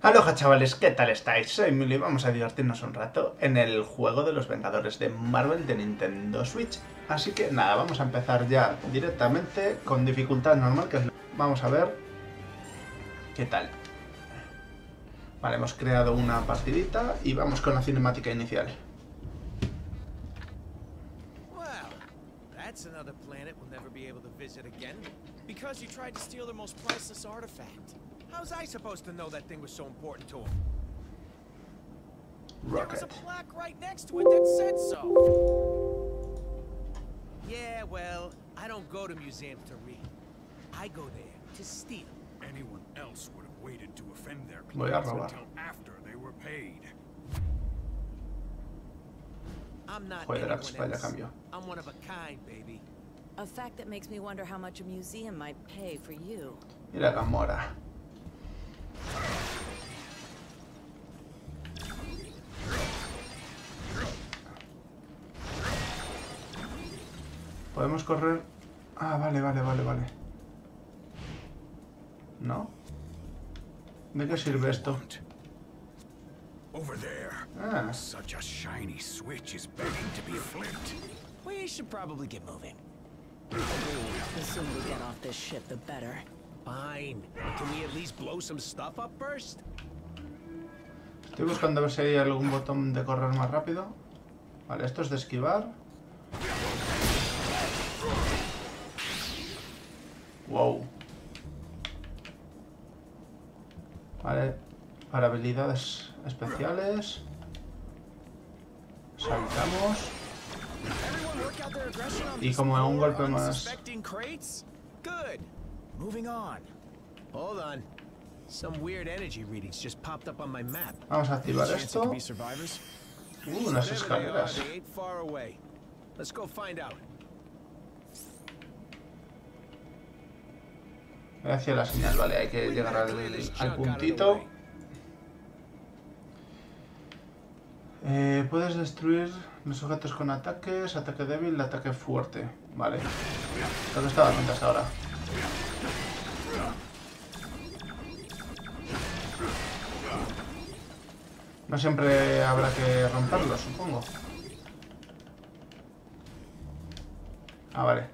Aloha chavales, ¿qué tal estáis? Soy Emilio y vamos a divertirnos un rato en el juego de los Vengadores de Marvel de Nintendo Switch. Así que nada, vamos a empezar ya directamente con dificultad normal, que es... Vamos a ver qué tal. Vale, hemos creado una partidita y vamos con la cinemática inicial. That's another planet we'll never be able to visit again because you tried to steal their most priceless artifact. How was I supposed to know that thing was so important to him? There was a plaque right next to it that said so. Yeah, well, I don't go to museums to read. I go there to steal. Anyone else would have waited to offend their Voy clients until after they were paid. I'm not Joder, anyone Drax, else. I'm one of a kind, baby. A fact that makes me wonder how much a museum might pay for you. Y la Gamora. Podemos correr... Ah, vale, vale, vale, vale. ¿No? ¿De qué sirve esto? Over there. Ah, Such a shiny switch is begging to be flipped. We should probably get moving. The sooner we get off this ship, the better. Fine. But can we at least blow some stuff up first? estoy buscando a ver si hay algún botón de correr más rápido. Vale, esto es de esquivar. Wow. Vale, para habilidades especiales. Saltamos. Y como un golpe más. Moving on. Hold on. Some weird energy readings just popped up on my map. Vamos a activar esto. Uh, unas escaleras. far away. Let's go find out. La señal, vale, hay que llegar al, al puntito. Eh, puedes destruir los objetos con ataques, ataque débil, ataque fuerte. Vale. Creo que estaba hasta ahora. No siempre habrá que romperlo, supongo. Ah, vale.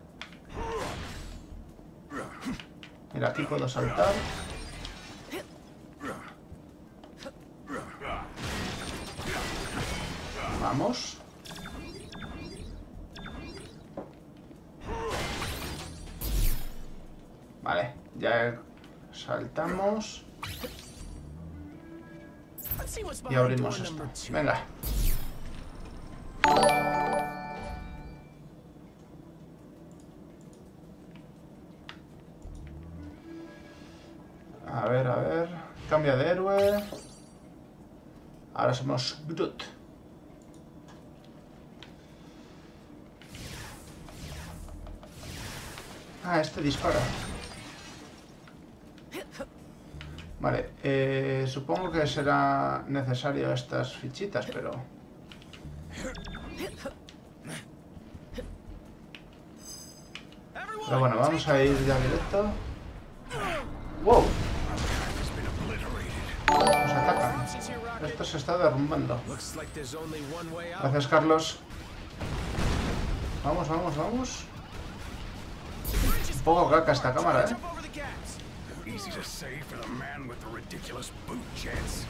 Mira, aquí puedo saltar. Vamos. Vale, ya saltamos y abrimos esto. Venga. A ver, a ver. Cambia de héroe. Ahora somos Groot. Ah, este dispara. Vale, eh, supongo que será necesario estas fichitas, pero... Pero bueno, vamos a ir ya directo. ¡Wow! Nos atacan. Esto se está derrumbando. Gracias, Carlos. Vamos, vamos, vamos. Un poco caca esta cámara, ¿eh? Easy to say for the man with the ridiculous boot jets.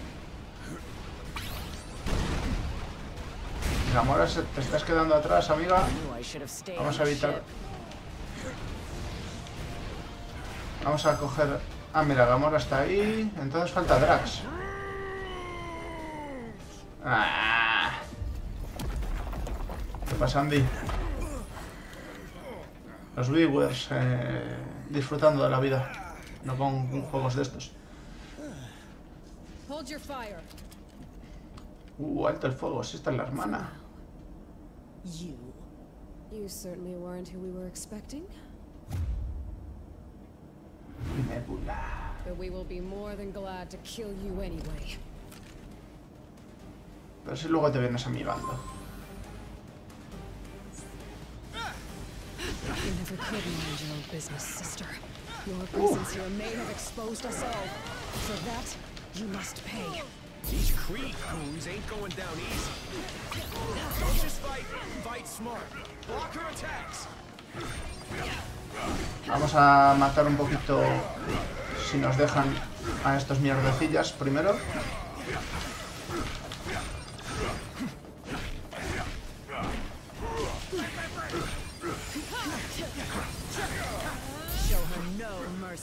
Te estás quedando atrás, amiga. Knew I should have stayed Vamos a evitar... Vamos a coger... Ah, mira, Gamora está ahí. Entonces falta Drax. Ah. ¿Qué pasa, Andy? Los viewers eh, disfrutando de la vida. No con juegos de estos. Hold your fire. Uh, alto el fuego. Si esta es la hermana. You. You certainly weren't who we were expecting, Nebula. but we will be more than glad to kill you anyway. Pero si luego te vienes a mi bando. You never could mind your own business, sister. Your presence here may have exposed us all. For that, You must pay. These Creed ain't going down easy. Don't just fight, fight smart. Block her attacks. Vamos a matar un poquito, si nos dejan, a estos mierdecillas primero.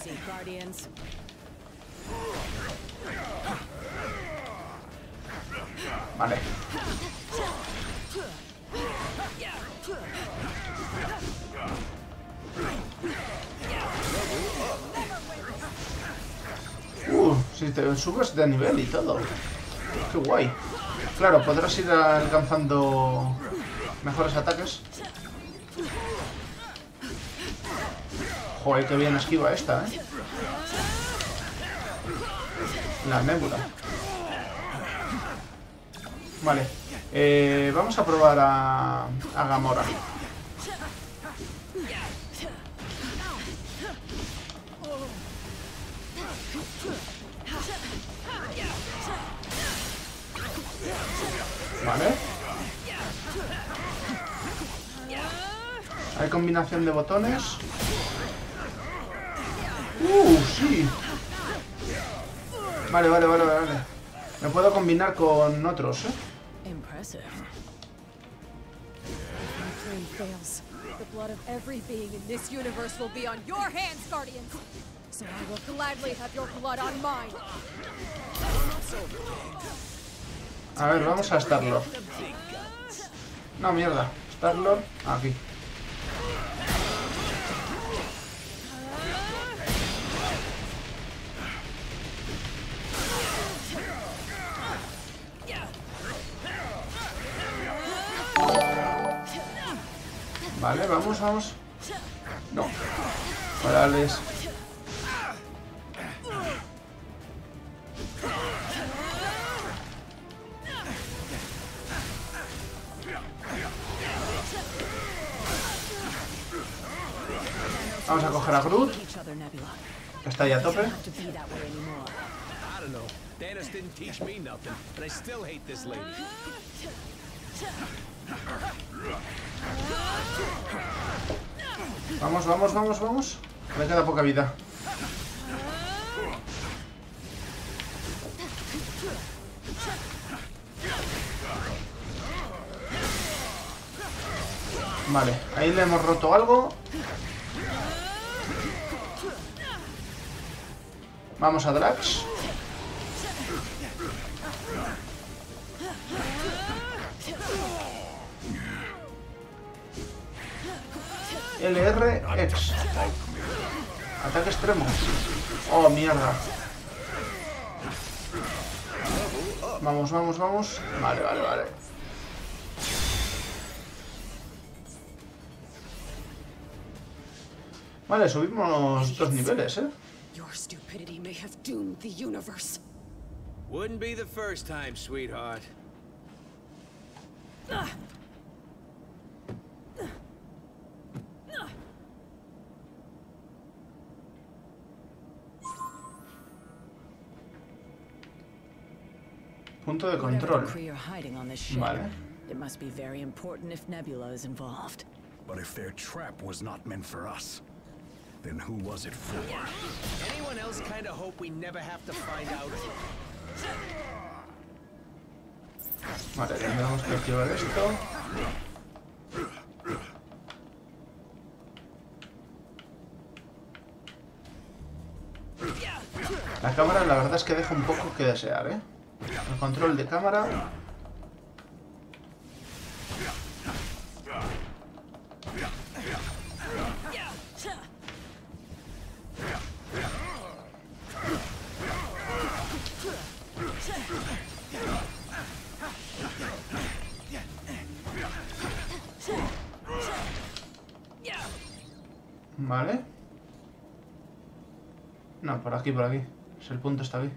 Mercy, Guardians. Vale. Uh, si te subes de nivel y todo. Qué guay. Claro, podrás ir alcanzando mejores ataques. Joder, qué bien esquiva esta, eh. La nébula. Vale. Eh, vamos a probar a, a Gamora. Vale. Hay combinación de botones. Uh, sí. Vale, vale, vale, vale. Me puedo combinar con otros, ¿eh? A ver, vamos a Star-Lord. No, mierda. Star-Lord, aquí. Vamos. No. Morales. Vamos a coger a Groot, que está ahí a tope. Vamos, vamos, vamos, vamos. Me queda poca vida. Vale, ahí le hemos roto algo. Vamos a Drax. LR X. Ataque extremo. Oh, mierda. Vamos, vamos, vamos. Vale, vale, vale. Vale, subimos dos niveles, ¿eh? Your stupidity may have doomed the universe. Wouldn't be the first time, sweetheart. Punto de control. the Kree are hiding on this ship, Vale. it must be very important if Nebula is involved. But if their trap was not meant for us, then who was it for? Anyone else kind of hope we never have to find out? Vale, tendremos que activar esto. La cámara la verdad es que deja un poco que desear, ¿eh? El control de cámara... Vale. No, por aquí, por aquí. Es el punto está aquí.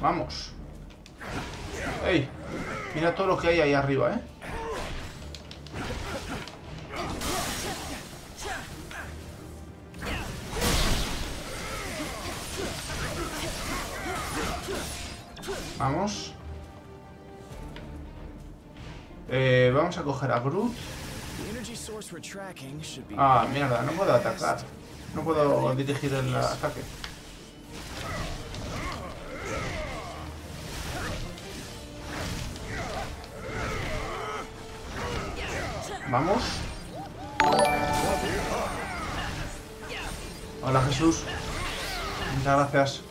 Vamos. ¡Ey! Mira todo lo que hay ahí arriba, ¿eh? Vamos a coger a Groot. Ah, mierda, no puedo atacar. No puedo dirigir el ataque. Vamos. Hola Jesús. Muchas gracias.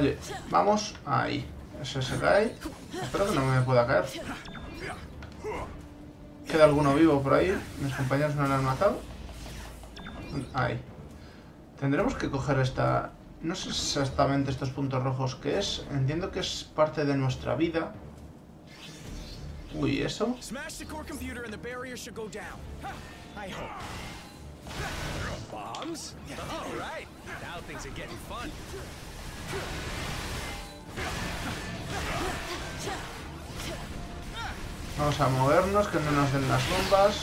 Oye, vamos. Ahí. Ese se cae. Espero que no me pueda caer. ¿Queda alguno vivo por ahí? ¿Mis compañeros no lo han matado? Ahí. Tendremos que coger esta... No sé exactamente estos puntos rojos qué es. Entiendo que es parte de nuestra vida. Uy, ¿eso? Vamos a movernos, que no nos den las bombas.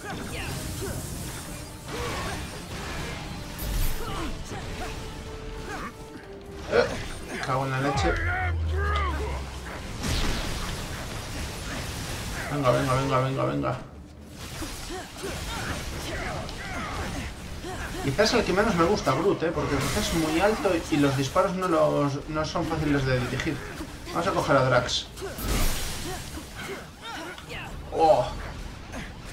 What have you cago en la leche. Venga, venga, venga, venga, venga. Quizás el que menos me gusta, Groot, ¿eh? porque es muy alto y, los disparos no, los, no son fáciles de dirigir. Vamos a coger a Drax. ¡Oh!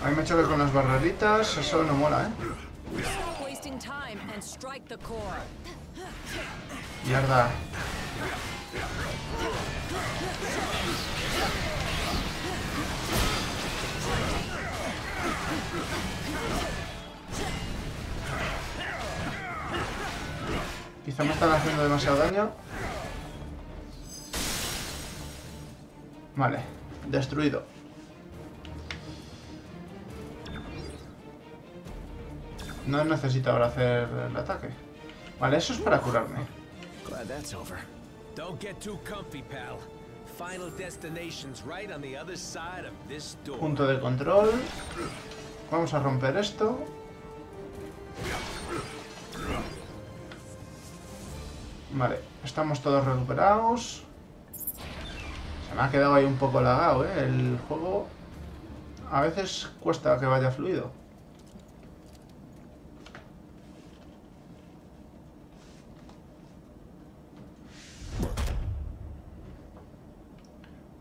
Ahí me choqué con las barreritas, eso no mola, ¿eh? Mierda. Quizá me están haciendo demasiado daño. Vale, destruido. No necesito ahora hacer el ataque. Vale, eso es para curarme. Glad that's over. Don't get too comfy, pal. Final destination's right on the other side of this door. Punto de control. Vamos a romper esto. Vale, estamos todos recuperados. Se me ha quedado ahí un poco lagado, ¿eh? El juego a veces cuesta que vaya fluido. Uh, You have proven far more resourceful than I would have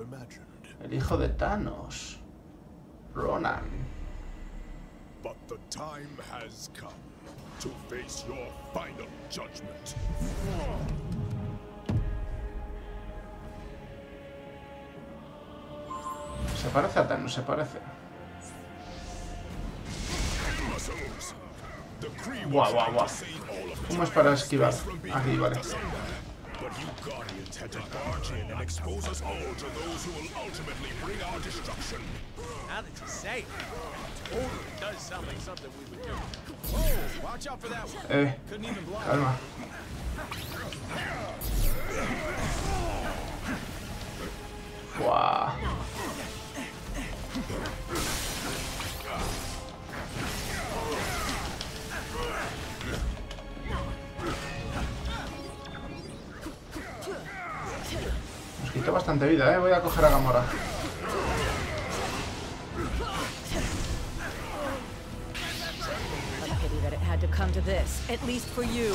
imagined. el hijo de Thanos. Ronan. But the time has come to face your final judgment. Se parece a Thanos, se parece. Brought asunder. But you Guardians had to barge in and expose us all to those who will ultimately bring our destruction. Now that you say it, totally does sound like something we would do. Oh, watch out for that one. Eh, Couldn't even block. calma. Buah. Nos quitó bastante vida, eh. Voy a coger a Gamora.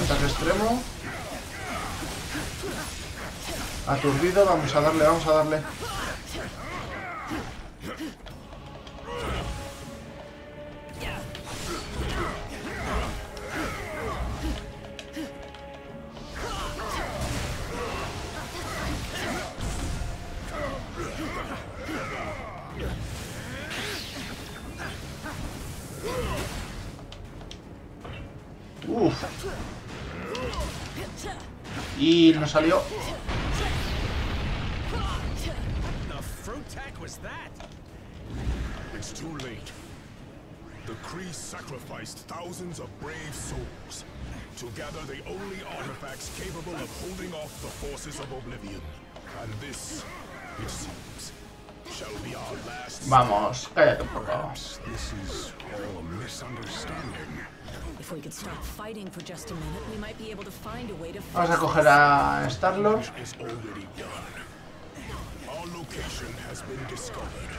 Ataque extremo. Aturdido, vamos a darle, vamos a darle. Y no salió. The Kree sacrificed thousands of brave souls to gather the only artifacts capable of holding off the forces of Oblivion. And this, it seems, shall be our last Vamos, cállate un poco. This is all a misunderstanding. Vamos a coger a Starlord. is already done. Our location has been discovered.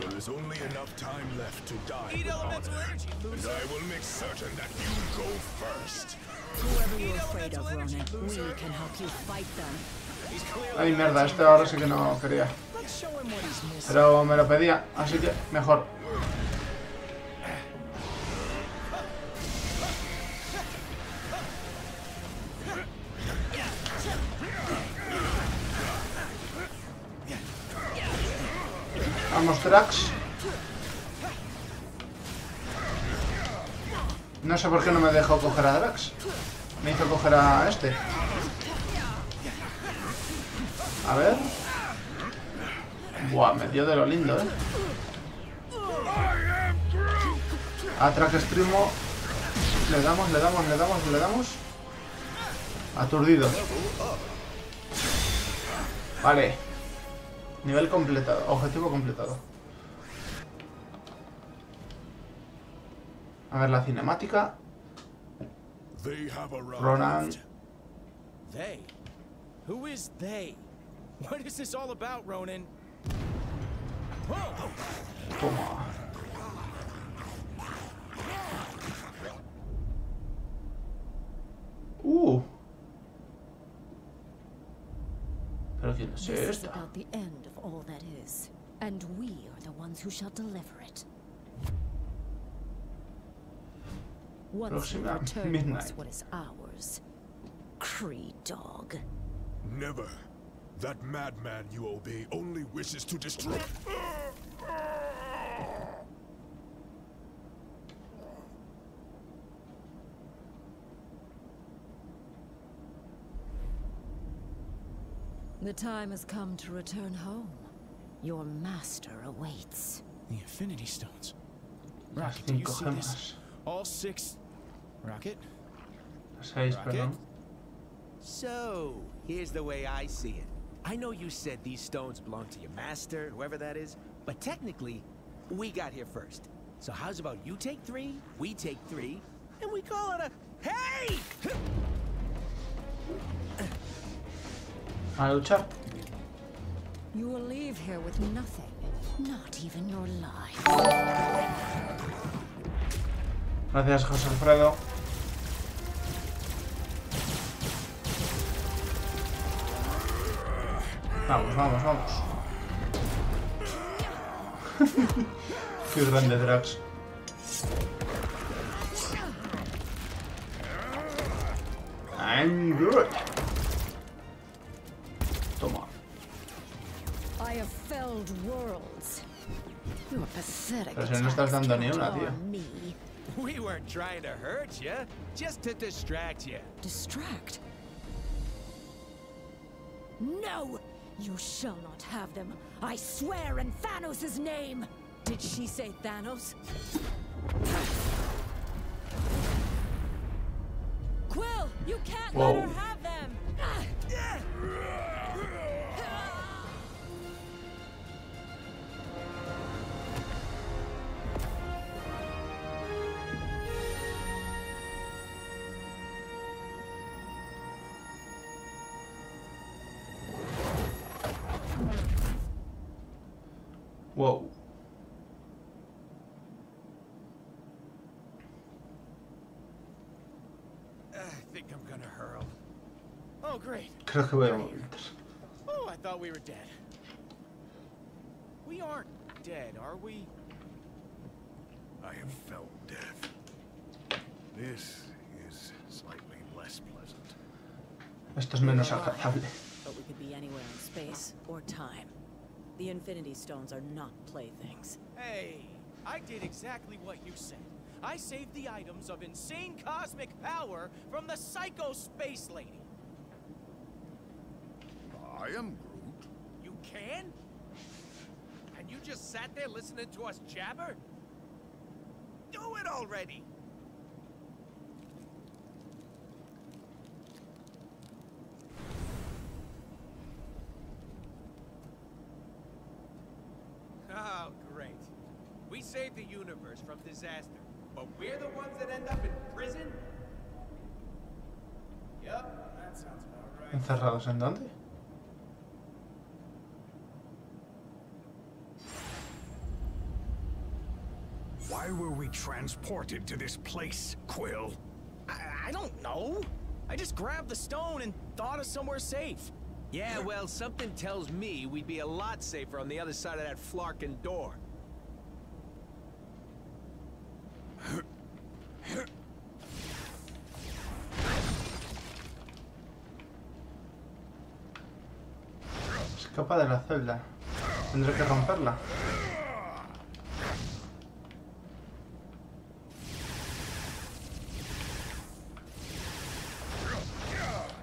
There is only enough time left to die. Eat with elemental honor. energy, And loser. I will make certain that you go first. Whoever you're Eat afraid of, elemental energy, Ronan, we loser. can help you fight them. He's clearly Ay, mierda, este ahora sí que no quería. Pero me lo pedía, así que mejor. Vamos, Drax. No sé por qué no me dejó coger a Drax. Me hizo coger a este. A ver. Buah, me dio de lo lindo, eh. A Track Extremo. Le damos, le damos, le damos, le damos. Aturdido. Vale. Nivel completado. Objetivo completado. A ver la cinemática. Ronan. They? Who is they? What is this all about, Ronan? Toma. Uh. This is esta? about the end of all that is. And we are the ones who shall deliver it. Once you Próxima return midnight. what is ours. Cree dog. Never. That madman you obey only wishes to destroy. The time has come to return home. Your master awaits. The Infinity Stones. Rocket, do you see this? All six. Rocket? Rocket? So, here's the way I see it. I know you said these stones belong to your master, whoever that is, but technically, we got here first. So how's about you take three, we take three, and we call it a... Hey! A luchar. You will leave here with nothing. Not even your life. Gracias, José Alfredo. Vamos, vamos, vamos. Qué grande Drax. I'm good. Have felled worlds. You are pathetic. Pero si no estás attacks dando ni una, tío. Me. We weren't trying to hurt you, just to distract you. Distract. No! You shall not have them. I swear in Thanos' name! Did she say Thanos? Quill, you can't Whoa. let her have them! Ah! Wow. I think I'm gonna hurl. Oh, great. Creo que voy a morir. Oh, I thought we were dead. We aren't dead, are we? I have felt death. This is slightly less pleasant. Esto es menos agradable. But we could be anywhere in space or time. The Infinity Stones are not playthings. Hey, I did exactly what you said. I saved the items of insane cosmic power from the Psycho Space Lady. I am Groot. You can? And you just sat there listening to us jabber? Do it already! Oh, great. We saved the universe from disaster, but we're the ones that end up in prison? Yep, that sounds about right. ¿Encerrados en dónde? Why were we transported to this place, Quill? I, I don't know. I just grabbed the stone and thought of somewhere safe. Yeah, well, something tells me we'd be a lot safer on the other side of that flarkin' door. Escapa de la celda. Tendré que romperla.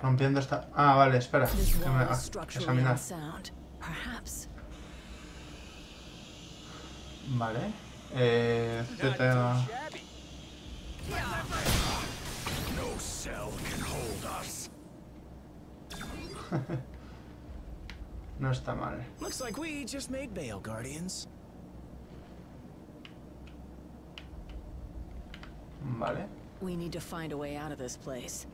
Rompiendo esta... Ah, vale, espera. Que me- ah, examinar. Vale. Eh. No cell can hold us. No está mal. Looks like we just made bail, Guardians. Vale. We need to find a way out of this place.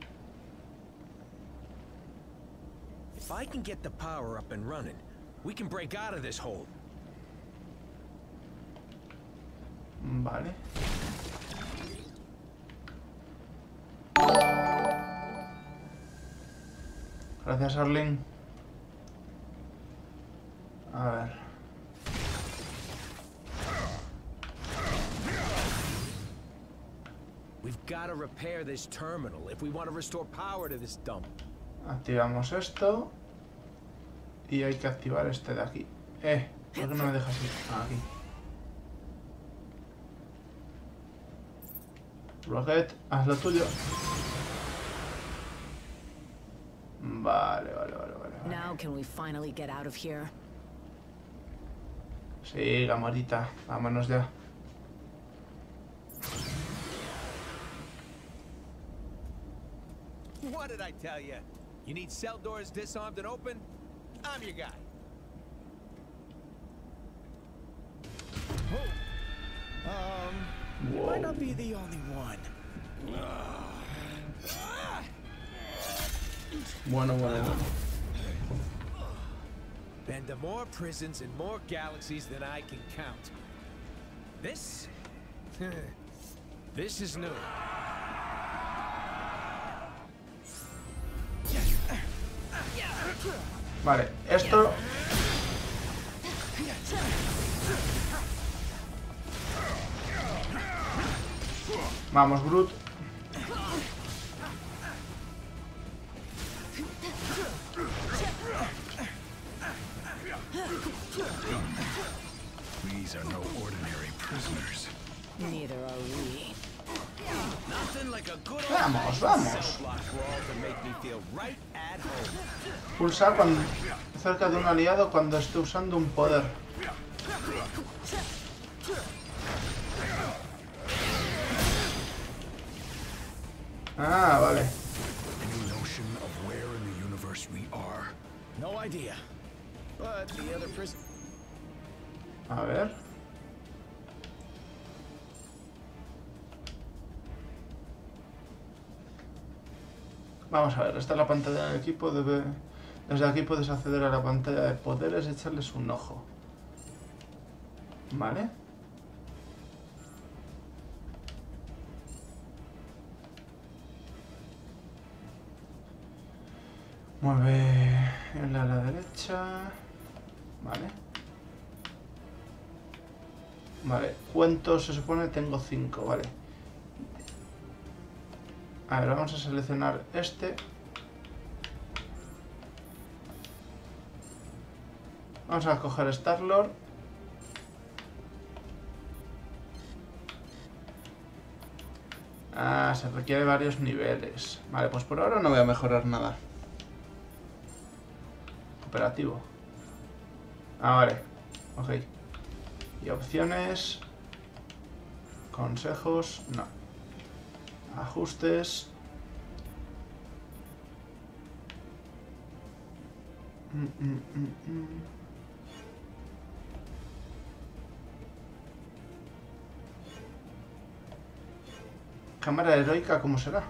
If I can get the power up and running, we can break out of this hole. Vale. Gracias, Arling. This dump. Activamos esto. Y hay que activar este de aquí. Eh, ¿por qué no me dejas ir? Ah, aquí. Rocket, haz lo tuyo. Vale, vale, vale, vale. vale. Now can we finally get out of here? Sí, Gamorita, vámonos ya. What did I tell you? You need cell doors disarmed and open? I'm your guy. Um, you might not be the only one. Bueno, bueno, bueno. Been to more prisons and more galaxies than I can count. This? this is new. Vale, esto... Vamos, Groot. Pulsar cuando, cerca de un aliado cuando esté usando un poder. Ah, vale. A ver. Vamos a ver, esta es la pantalla del equipo. Debe... Desde aquí puedes acceder a la pantalla de poderes y echarles un ojo. ¿Vale? Mueve el a la derecha. Vale. Vale, ¿cuántos se supone? Tengo 5, vale. A ver, vamos a seleccionar este. Vamos a coger Star-Lord. Ah, se requiere varios niveles. Vale, pues por ahora no voy a mejorar nada. Operativo. Ah, vale. Ok. Y opciones. Consejos. No. Ajustes. Mm, mm, mm, Cámara heroica, ¿cómo será?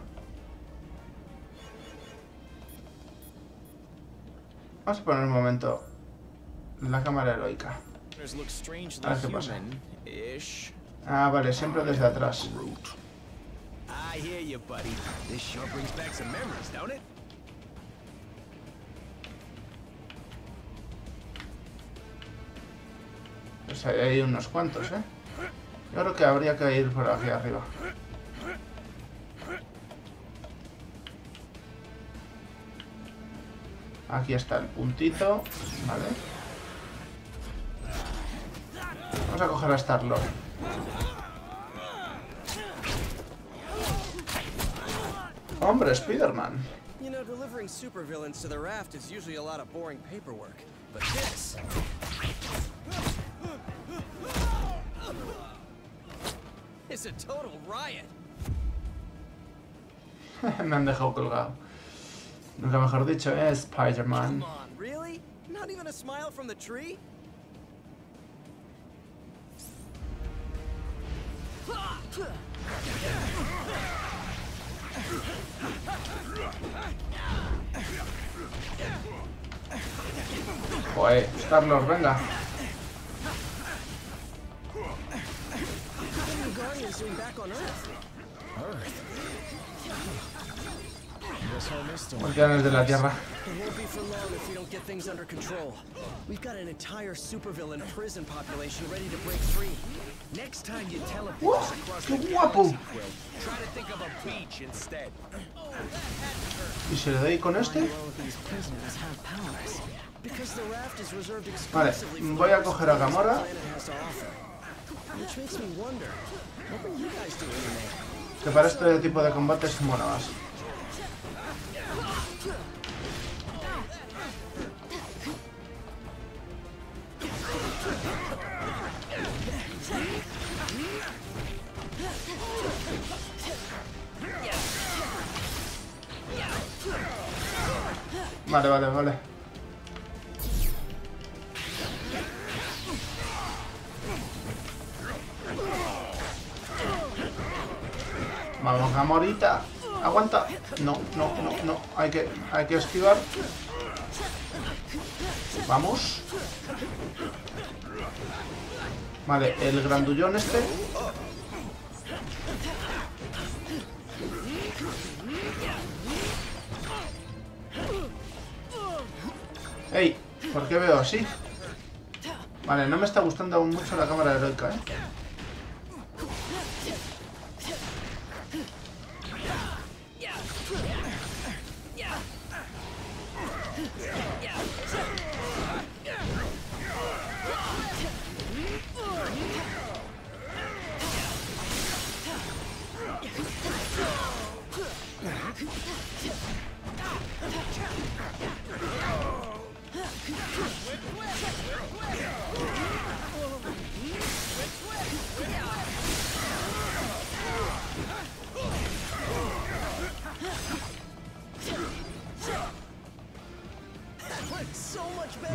Vamos a poner un momento la cámara heroica. A ver qué pasa. Ah, vale, siempre desde atrás. Pues hay unos cuantos, ¿eh? Yo creo que habría que ir por aquí arriba. Aquí está el puntito, ¿vale? Vamos a coger a Star-Lord. Hombre, Spider-Man. You know, delivering supervillains to the raft is usually a lot of boring paperwork. But this... It's a total riot. Me han dejado colgado. Nunca mejor dicho, ¿eh? Spider-Man. Joder, Star-Lord, venga. Guardianes de la Tierra. ¡Qué guapo! ¿Y si le doy con este? Vale, voy a coger a Gamora. Que para este tipo de combates mola más. Vale, vale, vale. Vamos, Gamorita. Aguanta. No, no, no, no. Hay que, hay que esquivar. Vamos. Vale, el grandullón este. ¡Ey! ¿Por qué veo así? Vale, no me está gustando aún mucho la cámara heroica, ¿eh? Yeah.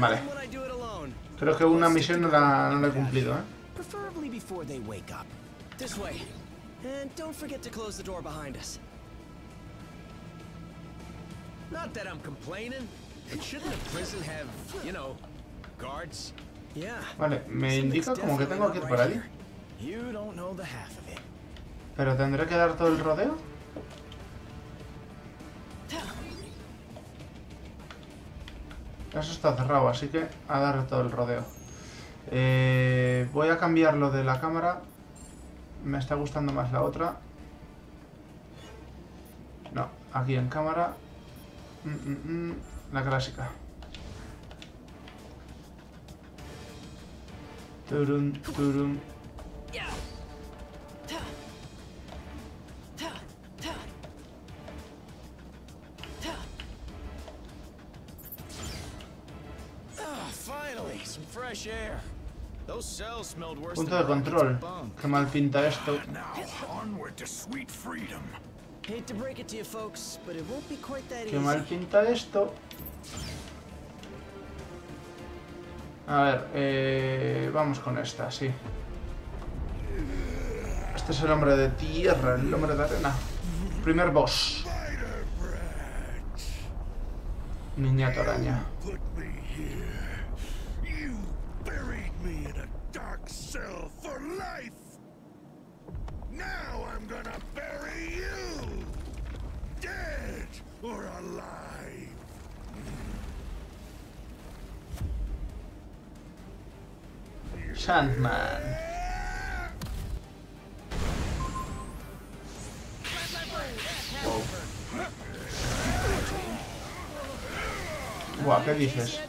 Vale. Creo que una misión no la, no la he cumplido, ¿eh? Preferably before they wake up. This way. And don't forget to close the door behind us. Not that I'm complaining, shouldn't a prison have, you know, guards? Yeah. Vale, me indica como que tengo que ir por right ahí. here. You don't know the half of it. Pero tendré que dar todo el rodeo. Eso está cerrado, así que a dar todo el rodeo. Eh, voy a cambiar lo de la cámara. Me está gustando más la otra. No, aquí en cámara. Mm, mm, mm, la clásica. Turun, turun. Punto de control. Qué mal pinta esto. Qué mal pinta esto. A ver, eh, vamos con esta, sí. Este es el hombre de tierra, el hombre de arena. Primer boss. Niñato araña. Alive. Sandman. Wow. Buah, ¿qué dices?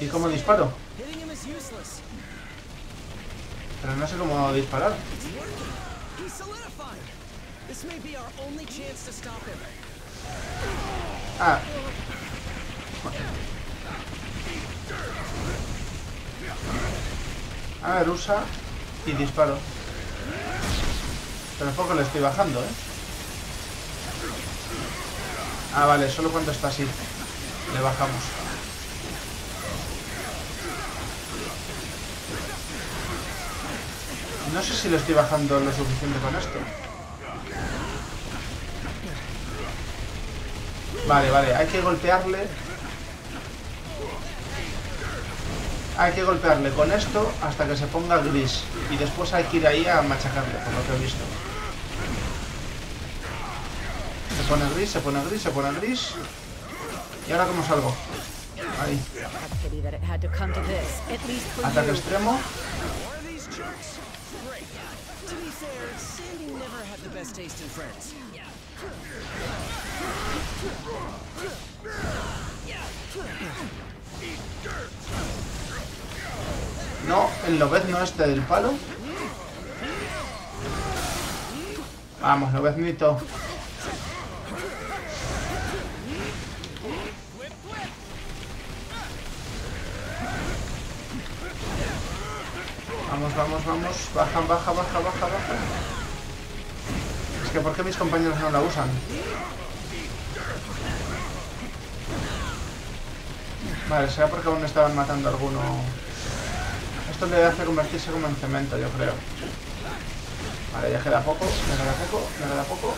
¿Y cómo disparo? Pero no sé cómo disparar. It's working. He's solidified. This may be our only chance to stop him. Ah. A ver, usa y disparo. Pero poco le estoy bajando, ¿eh? Ah, vale, solo cuando está así. Le bajamos. No sé si le estoy bajando lo suficiente con esto. Vale, vale, hay que golpearle. Hay que golpearle con esto hasta que se ponga gris. Y después hay que ir ahí a machacarle, por lo que he visto. Se pone gris, se pone gris, se pone gris. ¿Y ahora cómo salgo? Ahí. Ataque extremo. No, el lobezno este del palo. Vamos, lobeznito. Vamos, vamos, vamos. Baja, baja, baja, baja, baja. Es que ¿por qué mis compañeros no la usan? Vale, será porque aún estaban matando a alguno. Esto le hace convertirse como en cemento, yo creo. Vale, ya queda poco, ya queda poco, ya queda poco.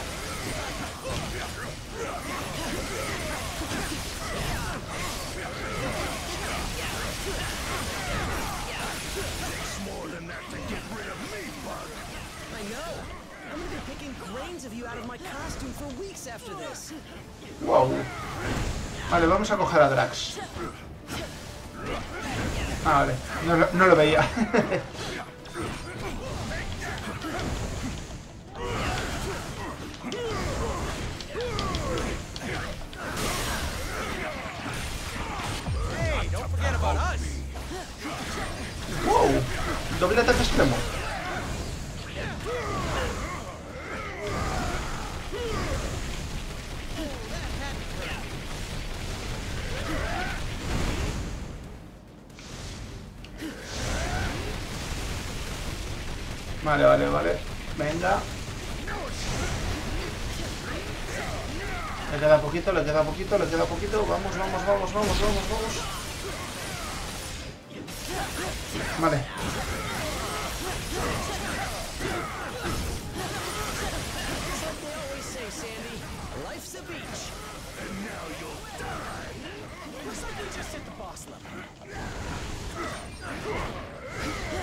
Wow. Vale, vamos a coger a Drax. Ah, vale. No, lo- no lo veía. Wow. Doble ataque extremo. Vale, vale, vale. Venga. Le queda poquito, le queda poquito, le queda poquito. Vamos, vamos, vamos, vamos, vamos, vamos. Vale.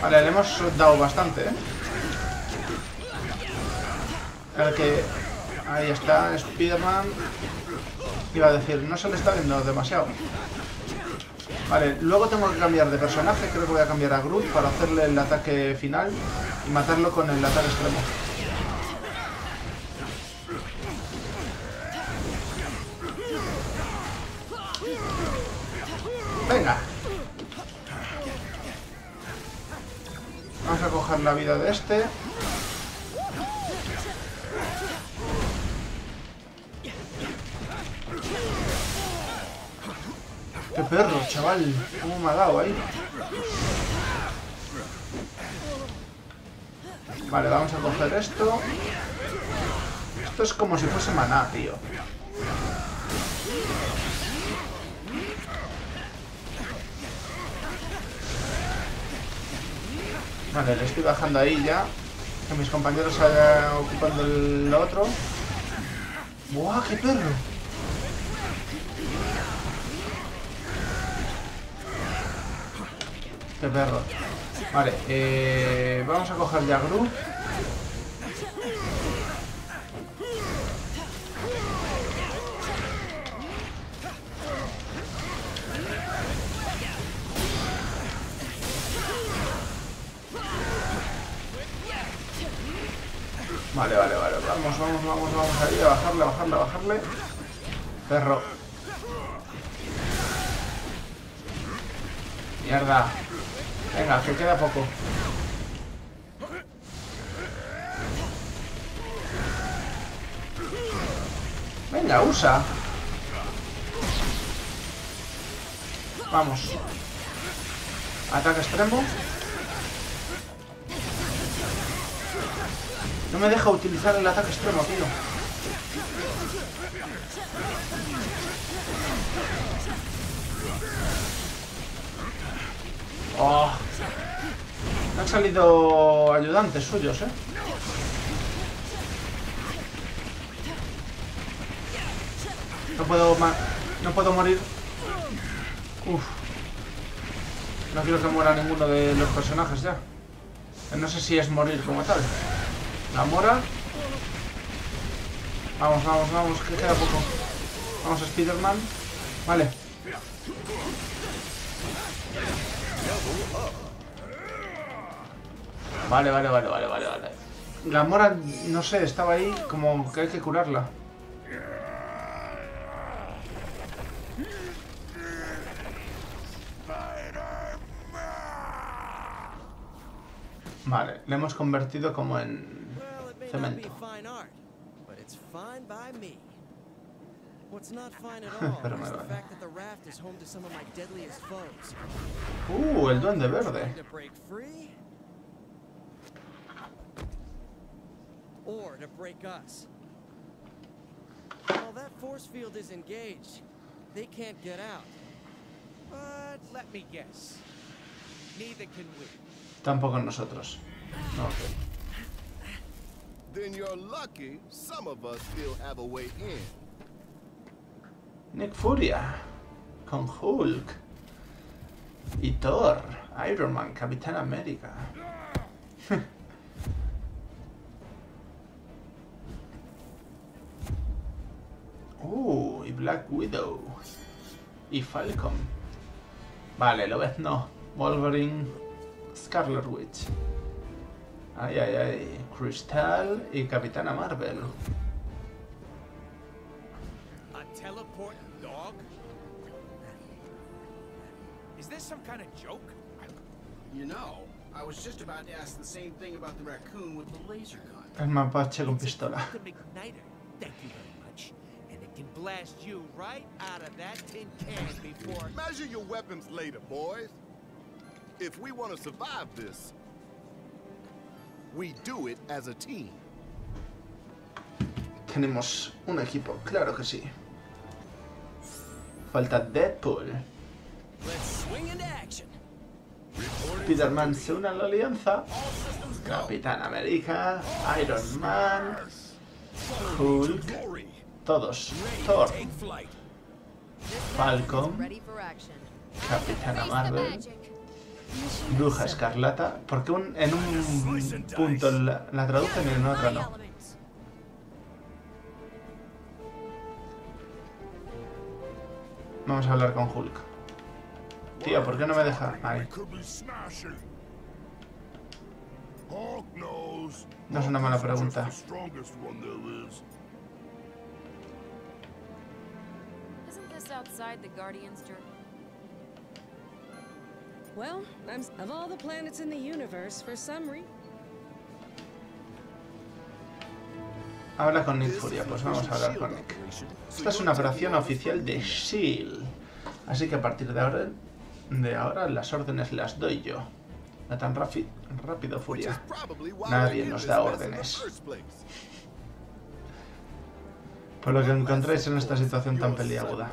Vale, le hemos dado bastante, ¿eh? El que... Ahí está, Spiderman. Iba a decir, no se le está viendo demasiado. Vale, luego tengo que cambiar de personaje. Creo que voy a cambiar a Groot para hacerle el ataque final y matarlo con el ataque extremo. Venga. Vamos a coger la vida de este. ¡Qué perro, chaval! ¿Cómo me ha dado ahí? Vale, vamos a coger esto. Esto es como si fuese maná, tío. Vale, le estoy bajando ahí ya. Que mis compañeros se vayan ocupando el otro. ¡Buah, qué perro! Qué perro. Vale, eh, vamos a coger ya Gru. Vale, vale, vale. Vamos, vamos, vamos, vamos ahí a bajarle, a bajarle, a bajarle. Perro. Mierda. Venga, que queda poco. Venga, usa. Vamos. Ataque extremo. No me deja utilizar el ataque extremo, tío. Oh. Han salido ayudantes suyos, ¿eh? No puedo no puedo morir. Uf. No quiero que muera ninguno de los personajes ya. No sé si es morir como tal. La mora. Vamos, vamos, vamos, que queda poco. Vamos a Spider-Man. Vale. Vale, vale, vale, vale, vale, vale. La mora, no sé, estaba ahí como que hay que curarla. Vale, le hemos convertido como en cemento. What's not fine at all is the fact that the raft is home to some of my deadliest foes. Uh, el duende verde. To break free or to break us. While that force field is engaged. They can't get out. But let me guess. Neither can we. Tampoco nosotros. Okay. Then you're lucky some of us still have a way in. Nick Furia, con Hulk y Thor, Iron Man, Capitán América. uh, y Black Widow. Y Falcon. Vale, lo ves, no. Wolverine, Scarlet Witch. Ay, ay, ay. Crystal y Capitana Marvel. teleport Is this some kind of joke? You know, I was just about to ask the same thing about the raccoon with the laser gun. El mapache con pistola. Thank you very much. And it can blast you right out of that tin can before... Measure your weapons later, boys. If we want to survive this, we do it as a team. Tenemos un equipo, claro que sí. Falta Deadpool. Spider-Man se une a la alianza. Capitán América, Iron Man, Hulk, todos. Thor, Falcon, Capitana Marvel, Bruja Escarlata. Porque un, en un punto la, la traducen y en otro no. Vamos a hablar con Hulk. Tío, ¿por qué no me deja? Ahí. No es una mala pregunta. Well, I'm of all the planets in the universe, for some reason. Habla con Nick Furia, pues vamos a hablar con Nick. Esta es una operación oficial de S.H.I.E.L.D. Así que a partir de ahora, de ahora las órdenes las doy yo. No tan rápido, rápido, Furia. Nadie nos da órdenes. Por lo que encontráis en esta situación tan peliaguda.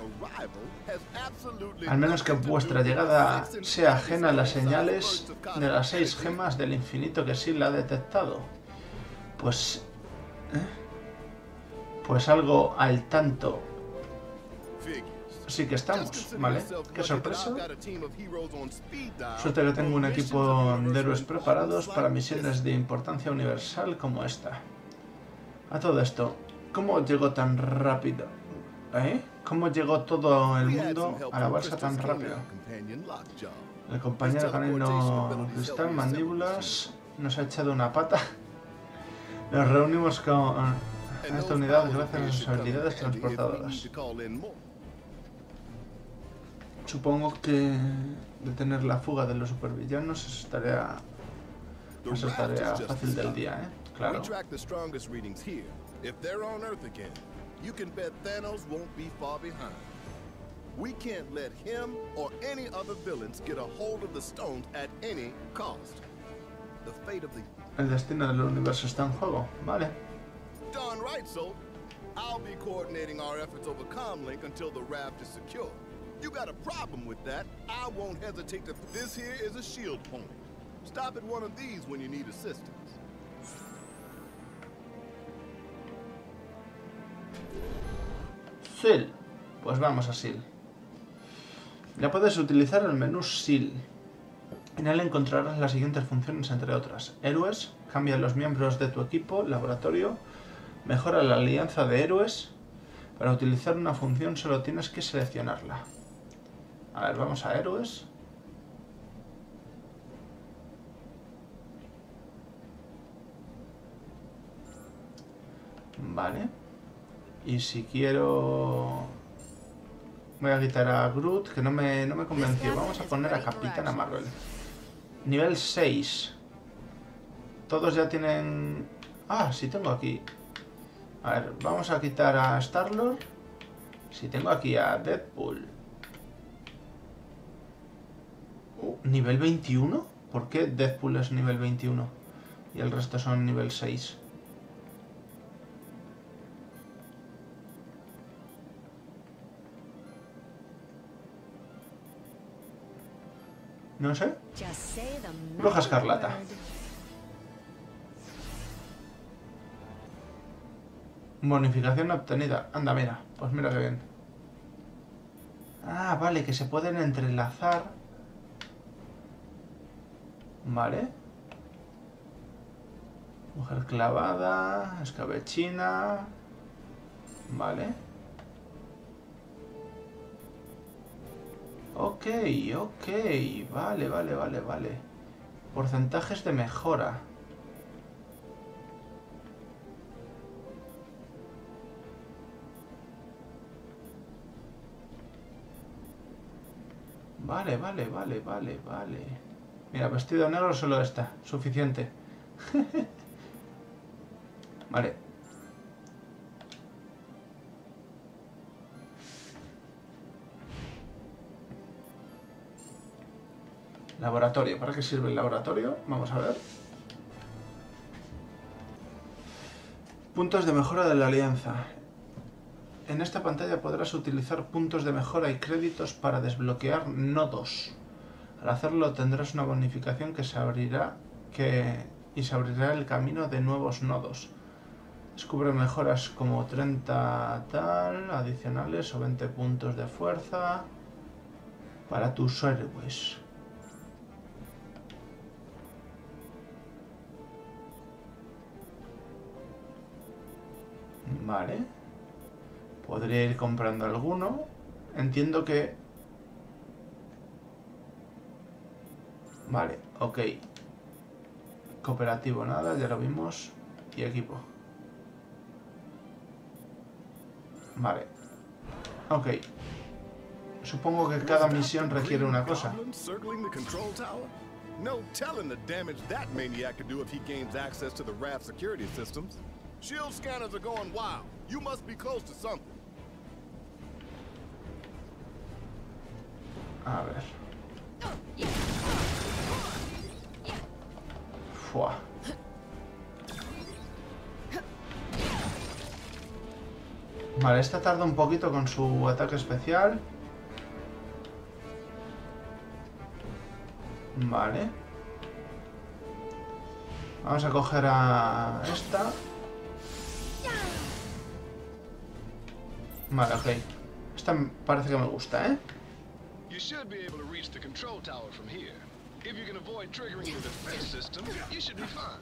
Al menos que vuestra llegada sea ajena a las señales de las seis gemas del infinito que sí la ha detectado. Pues... ¿eh? Pues algo al tanto. Sí que estamos, ¿vale? Qué sorpresa. Suerte que tengo un equipo de héroes preparados para misiones de importancia universal como esta. A todo esto, ¿cómo llegó tan rápido? ¿Eh? ¿Cómo llegó todo el mundo a la balsa tan rápido? El compañero canino Cristal Mandíbulas nos ha echado una pata. Nos reunimos con esta unidad gracias a sus habilidades transportadoras. Supongo que detener la fuga de los supervillanos es tarea, es tarea fácil del día, ¿eh? Claro. you can bet Thanos won't be far behind. We can't let him or any other villains get a hold of the stones at any cost. The fate of the... El destino del universo está en juego, vale. Darn right, so. I'll be coordinating our efforts over Comlink until the raft is secure. You got a problem with that, I won't hesitate to... This here is a shield pony. Stop at one of these when you need assistance. Pues vamos a SIL. Ya puedes utilizar el menú SIL. En él encontrarás las siguientes funciones, entre otras. Héroes, cambia los miembros de tu equipo, laboratorio, mejora la alianza de héroes. Para utilizar una función solo tienes que seleccionarla. A ver, vamos a héroes. Vale. Y si quiero... Voy a quitar a Groot, que no me, no me convenció. Vamos a poner a Capitana Marvel. Nivel 6. Todos ya tienen... Ah, sí tengo aquí. A ver, vamos a quitar a Star-Lord. Si tengo aquí a Deadpool. Uh, ¿Nivel 21? ¿Por qué Deadpool es nivel 21? Y el resto son nivel 6. No sé. Roja escarlata. Bonificación obtenida. Anda, mira. Pues mira qué bien. Ah, vale, que se pueden entrelazar. Vale. Mujer clavada, escabechina. Vale. Ok, ok, vale, vale, vale, vale. Porcentajes de mejora. Vale, vale, vale, vale, vale. Mira, vestido negro solo está. Suficiente. vale, Laboratorio. ¿Para qué sirve el laboratorio? Vamos a ver. Puntos de mejora de la alianza. En esta pantalla podrás utilizar puntos de mejora y créditos para desbloquear nodos. Al hacerlo tendrás una bonificación que se abrirá que, y se abrirá el camino de nuevos nodos. Descubre mejoras como 30 tal, adicionales o 20 puntos de fuerza para tus héroes. Vale. Podría ir comprando alguno. Entiendo que... Vale, ok. Cooperativo nada, ya lo vimos. Y equipo. Vale. Ok. Supongo que cada misión requiere una cosa. No telling the damage that maniac could do if he gains access to the raft security systems. Shield scanners are going wild. You must be close to something. A ver. Vale, esta tarda un poquito con su ataque especial. Vale. Vamos a coger a esta. Vale, ok. Esta parece que me gusta, ¿eh? You should be control tower from. If you can avoid triggering the defense system, you should be fine.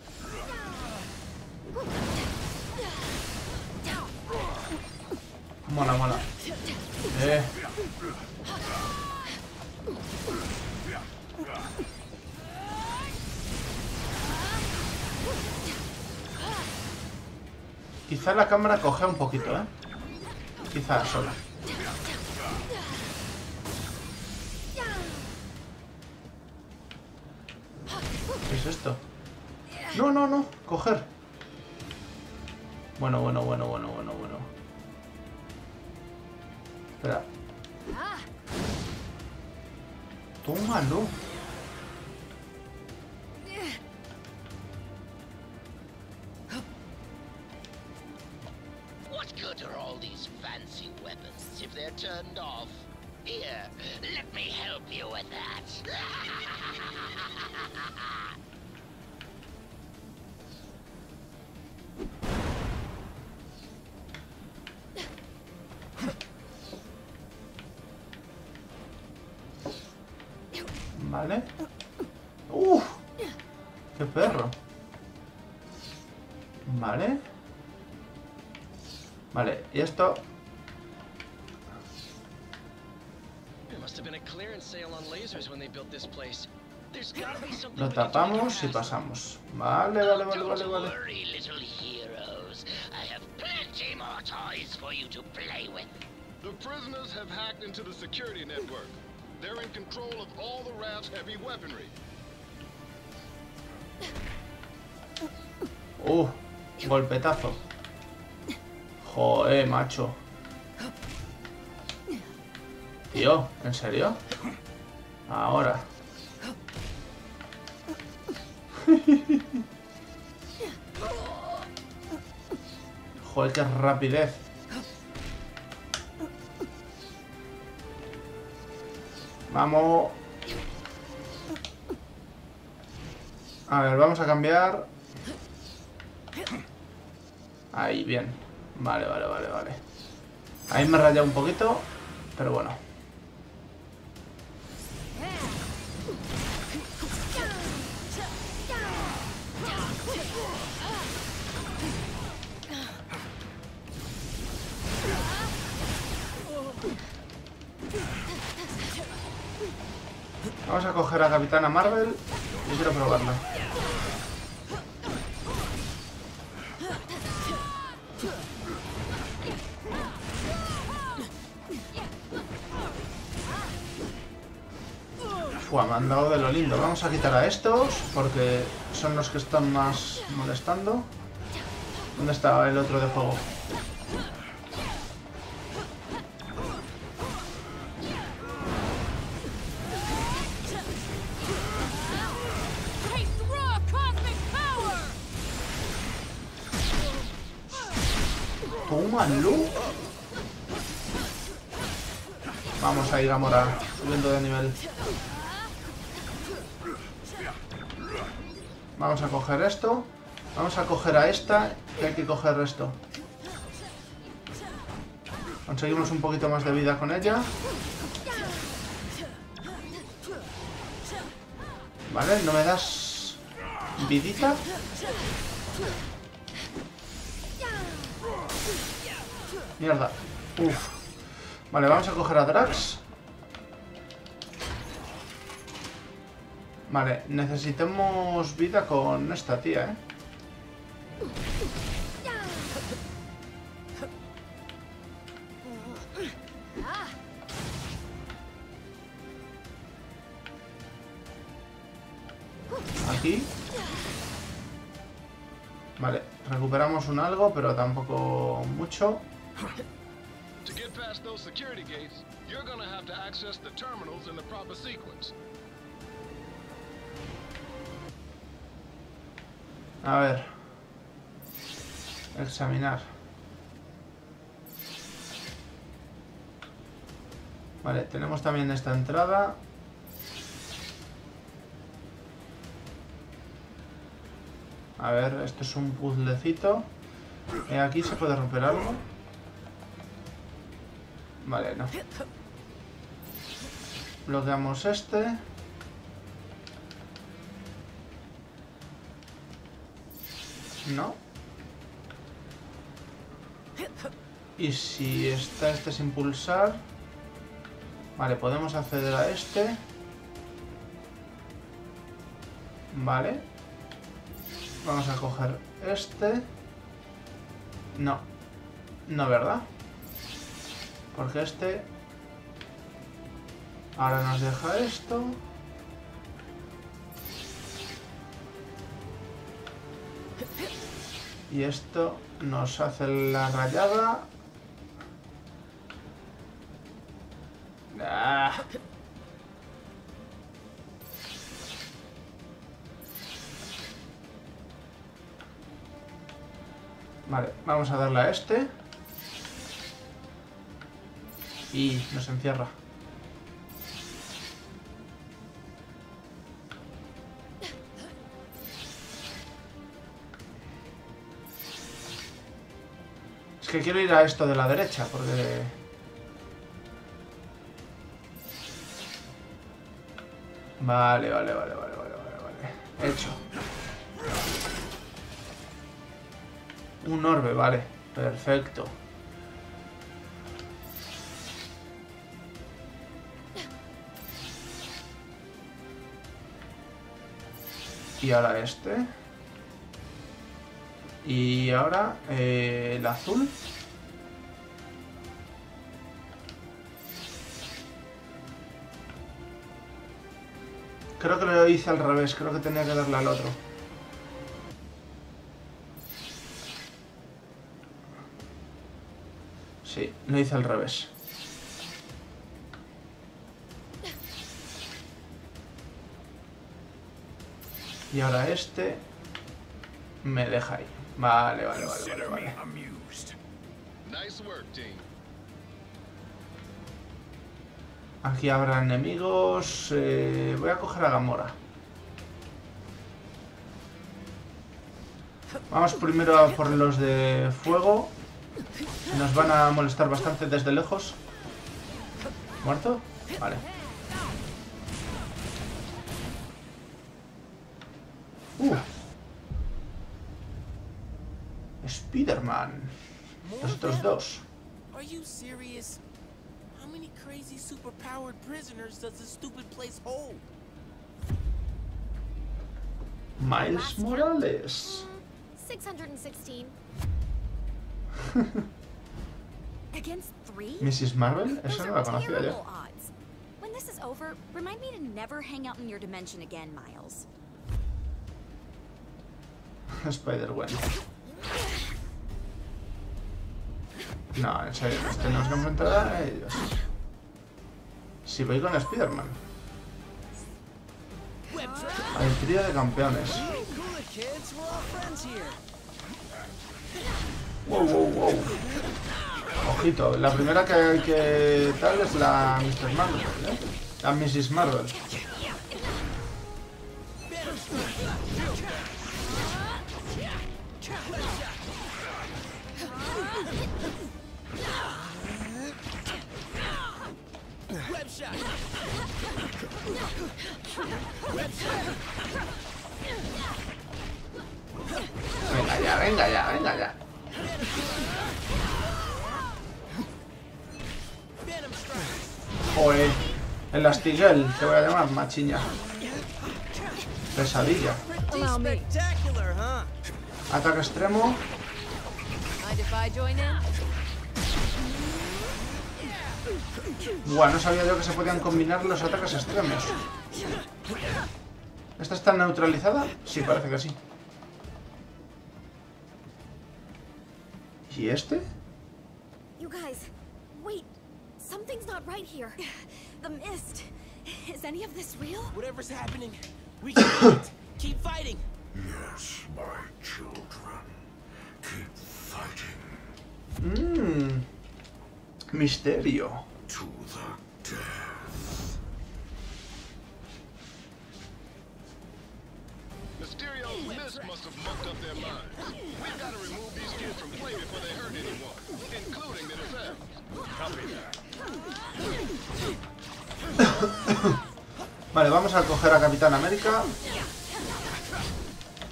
Mola, mola. Eh. Quizá la cámara coge un poquito, ¿eh? Quizá sola. No, no, no. Coger. Bueno, bueno, bueno, bueno, bueno, bueno. Espera. Tómalo. Tapamos y pasamos. Vale, vale, vale, vale, vale. The prisoners have hacked into the security network. They're in control of all the raft's heavy weaponry. Uh, golpetazo. Joder, macho. Tío, ¿en serio? Ahora. Joder, qué rapidez. Vamos. A ver, vamos a cambiar. Ahí, bien. Vale, vale, vale, vale. Ahí me he rayado un poquito, pero bueno. Vamos a coger a Capitana Marvel y quiero probarla. Fua, me han dado de lo lindo. Vamos a quitar a estos porque son los que están más molestando. ¿Dónde está el otro de fuego? ¡Tómalo! Vamos a ir a Mora, subiendo de nivel. Vamos a coger esto. Vamos a coger a esta, que hay que coger esto. Conseguimos un poquito más de vida con ella. Vale, ¿no me das vidita? Mierda. Uf. Vale, vamos a coger a Drax. Vale, necesitamos vida con esta tía, ¿eh? Aquí. Vale, recuperamos un algo, pero tampoco mucho. To get past those security gates, you're gonna have to access the terminals in the proper sequence. A ver. Examinar. Vale, tenemos también esta entrada. A ver, esto es un puzzlecito. Eh, aquí se puede romper algo. Vale, no. Bloqueamos este. No. Y si está este sin pulsar... Vale, podemos acceder a este. Vale. Vamos a coger este. No. No, ¿verdad? Porque este... Ahora nos deja esto. Y esto nos hace la rayada. Ah. Vale, vamos a darle a este. Y nos encierra. Es que quiero ir a esto de la derecha, porque... Vale, vale, vale, vale, vale, vale, vale. Hecho. Un orbe, vale. Perfecto. Y ahora este. Y ahora eh, el azul. Creo que lo hice al revés, creo que tenía que darle al otro. Sí, lo hice al revés. Y ahora este me deja ahí. Vale, vale, vale, vale, vale. Aquí habrá enemigos. eh, voy a coger a Gamora. Vamos primero a por los de fuego. Nos van a molestar bastante desde lejos. ¿Muerto? Vale. Uh. Spider-Man. Los otros dos. Are you serious? How many crazy superpowered prisoners does this stupid place hold? Miles Morales. 616. Against three? Mrs. Marvel, esa no la conocía yo. odds. When this is over, remind me to never hang out in your dimension again, Miles. Spider-Gwen. No, en serio, tenemos que enfrentar a ellos. Si voy con Spider-Man. Al trío de campeones. Wow, wow, wow. Ojito, la primera que que tal es la Mr. Marvel, ¿eh? La Mrs. Marvel. Shot. Venga ya, venga ya, venga ya. Venom strike. Joder. El Lastigel, te voy a llamar, machiña. Pesadilla. Ataque extremo. Buah, no sabía yo que se podían combinar los ataques extremos. ¿Esta está neutralizada? Sí, parece que sí. ¿Y este? You guys, Wait, something's not right here. The mist. Is any of this real? Whatever's happening, we can do it. Keep fighting. Yes, my children. Keep fighting Mmm. Misterio. To the death. Mysterio's mist must have mucked up their minds. We've got to remove these kids from play before they hurt anyone, including themselves. Copy that. Vale, vamos a coger a Capitán América.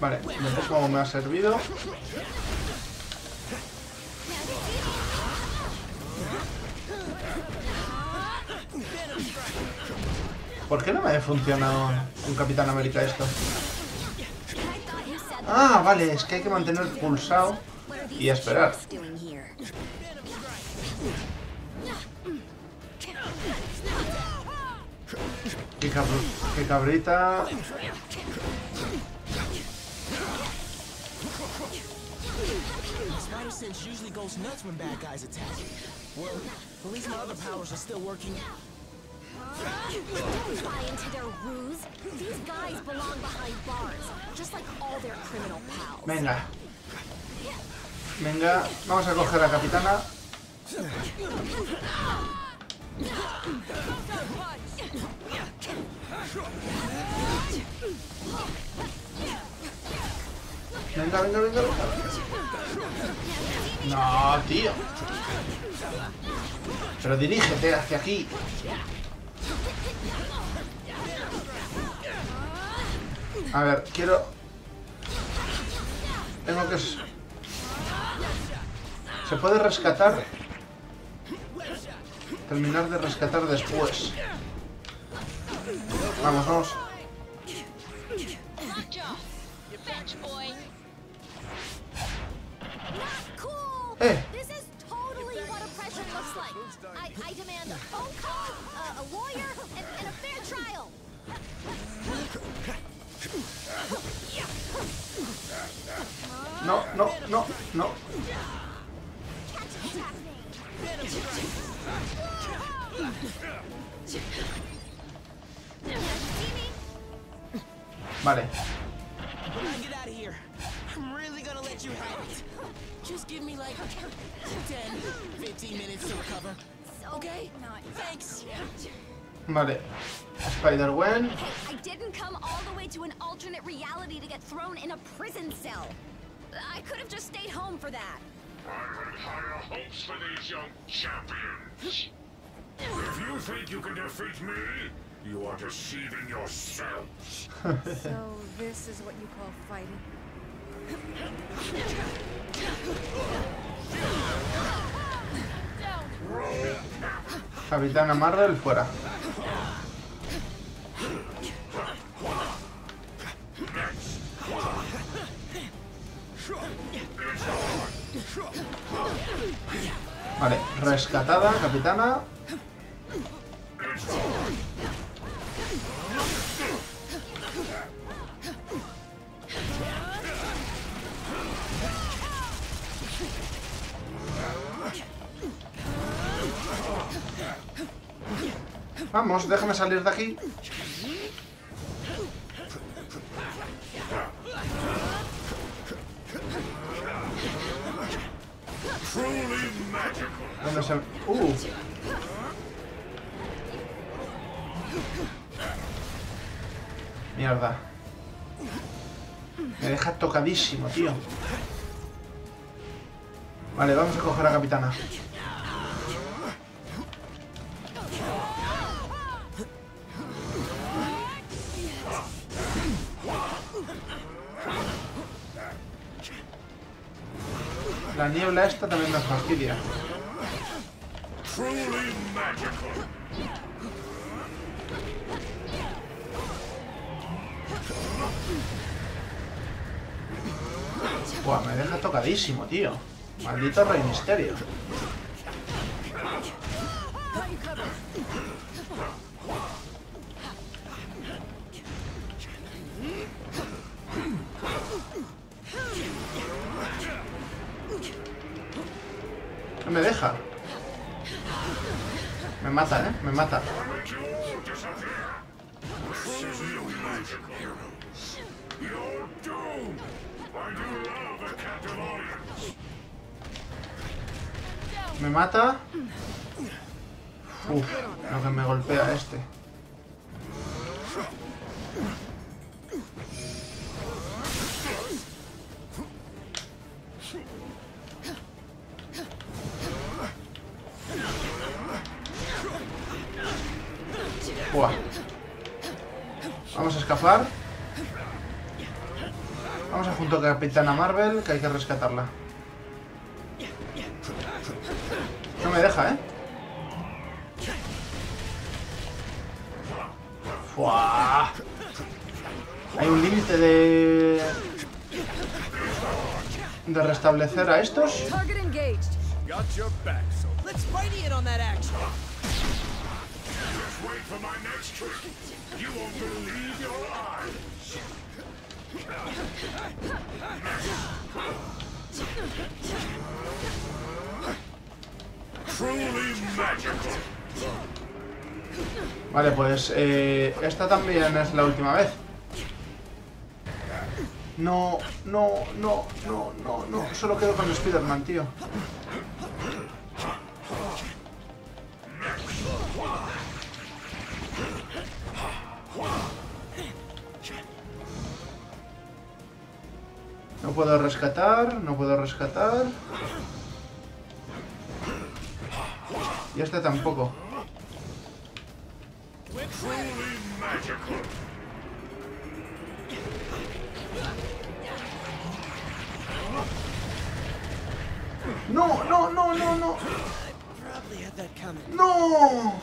Vale, sé cómo me ha servido. ¿Por qué no me ha funcionado un Capitán América esto? Ah, vale, es que hay que mantener pulsado y esperar. Qué, cabr- qué cabrita. Spider sense usually goes nuts when bad guys attack. Well, at least my other powers are still working. These guys belong behind bars, just like all their criminal pals. Venga. Venga, vamos a coger a Capitana. Venga, venga, venga, venga. No, tío. Pero dirígete hacia aquí. A ver, quiero... Tengo que... Se puede rescatar. Terminar de rescatar después. Vamos, vamos. Eh. No, no, no, no. Vale. When I get out of here, I'm really gonna let you have it. Just give me like 10, 15 minutes to recover. Okay? Thanks. Vale. Spider-Gwen. Hey, I didn't come all the way to an alternate reality to get thrown in a prison cell. I could have just stayed home for that. I had higher hopes for these young champions. If you think you can defeat me, you are deceiving yourselves. So this is what you call fighting? Capitana Marvel fuera. Vale, rescatada, capitana. Vamos, déjame salir de aquí. ¿Dónde se...? Uh. Mierda. Me deja tocadísimo, tío. Vale, vamos a coger a Capitana. La niebla esta también me fastidia. Buah, me deja tocadísimo, tío. Maldito Rey Misterio. Golpea este. Vamos a escapar. Vamos a junto a Capitana Marvel, que hay que rescatarla. Eyes. Truly magical. Vale, pues eh, esta también es la última vez. No, no, no, no, no, no. Solo quedo con Spider-Man, tío. No puedo rescatar, no puedo rescatar. Y este tampoco. No, no, no, no, no. ¡No!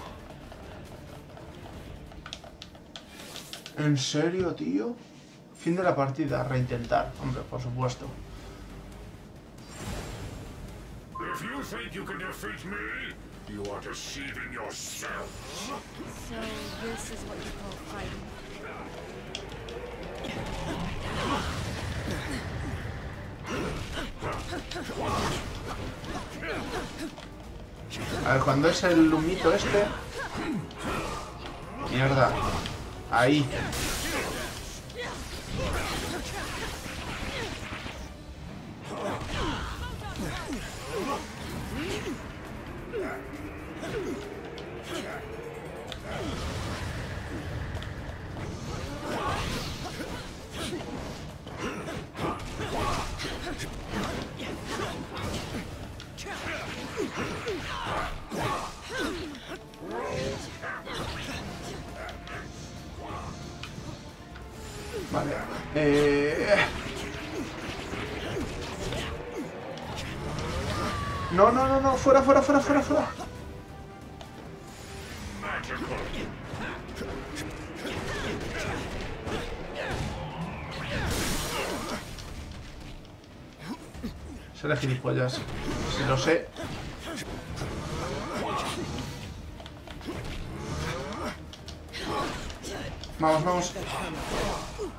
¿En serio, tío? Fin de la partida, reintentar. Hombre, por supuesto. If you think you can defeat me, you are deceiving yourself. So this is what you call fighting. A ver, cuando es el humito este... Mierda. Ahí.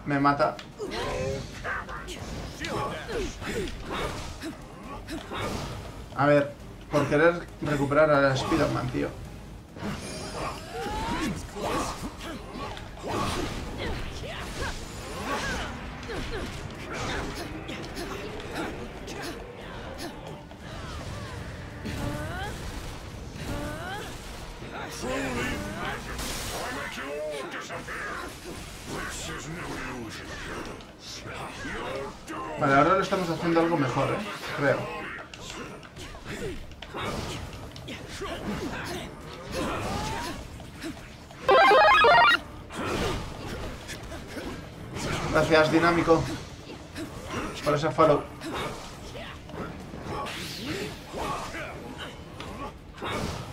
Me mata. A ver, por querer recuperar a Spider-Man, tío. Vale, ahora lo estamos haciendo algo mejor, ¿eh? Creo. Gracias, dinámico. Por ese follow.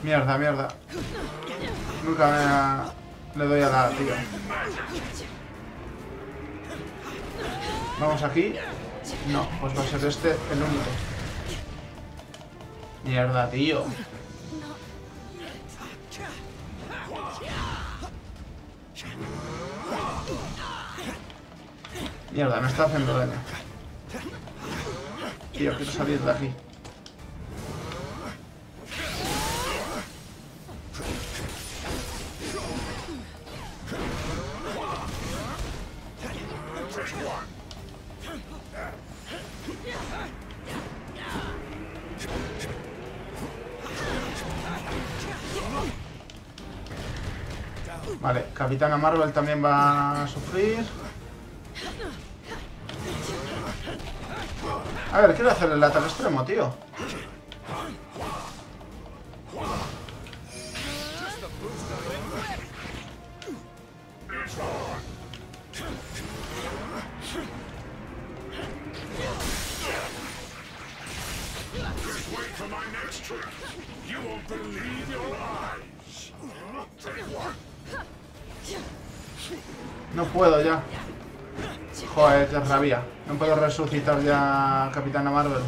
Mierda, mierda. Nunca me le doy a la tío. Vamos aquí. Este. No, pues va a ser este el único. Mierda, tío. Mierda, me está haciendo daño. Tío, quiero salir de aquí. Vale, Capitana Marvel también va a sufrir. A ver, quiero hacer el ataque extremo, tío. Puedo ya. Joder, qué rabia. No puedo resucitar ya Capitana Marvel.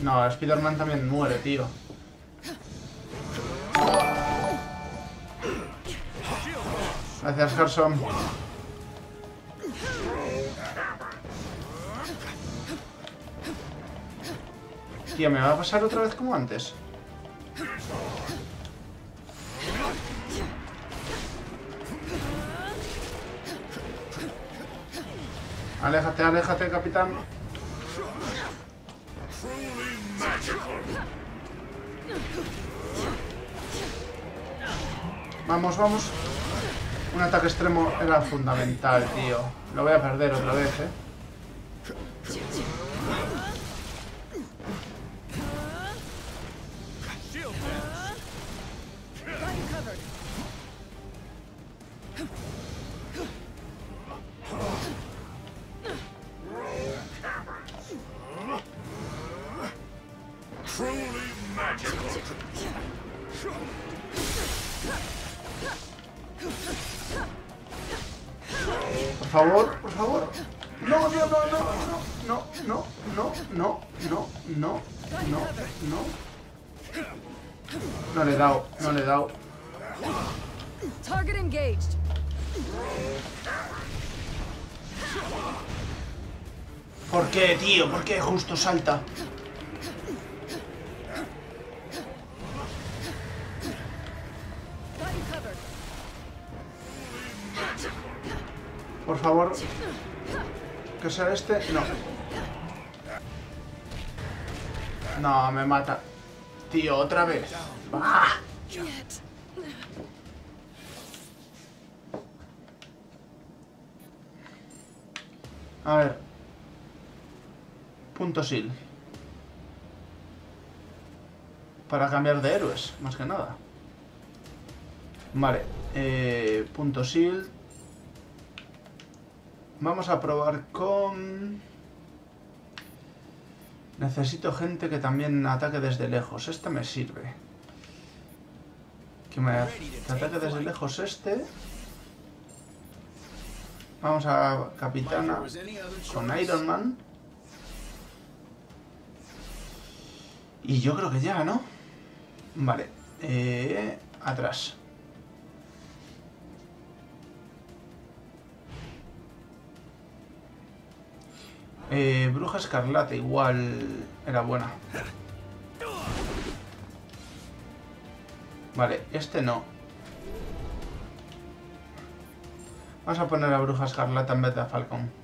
No, Spider-Man también muere, tío. Gracias, Gerson. Tío, ¿me va a pasar otra vez como antes? Aléjate, aléjate, capitán. Vamos, vamos. Un ataque extremo era fundamental, tío. Lo voy a perder otra vez, eh. ¿Por qué justo salta? Por favor. Que sea este. No. No, me mata. Tío, otra vez. ¡Ah! Yet. A ver. Punto SIL. Para cambiar de héroes, más que nada. Vale. Eh, punto SIL. Vamos a probar con... Necesito gente que también ataque desde lejos. Este me sirve. Que me que ataque desde lejos este. Vamos a Capitana con Iron Man. Y yo creo que ya, ¿no? Vale. Eh, atrás. Eh, Bruja Escarlata igual era buena. Vale, este no. Vamos a poner a Bruja Escarlata en vez de a Falcon.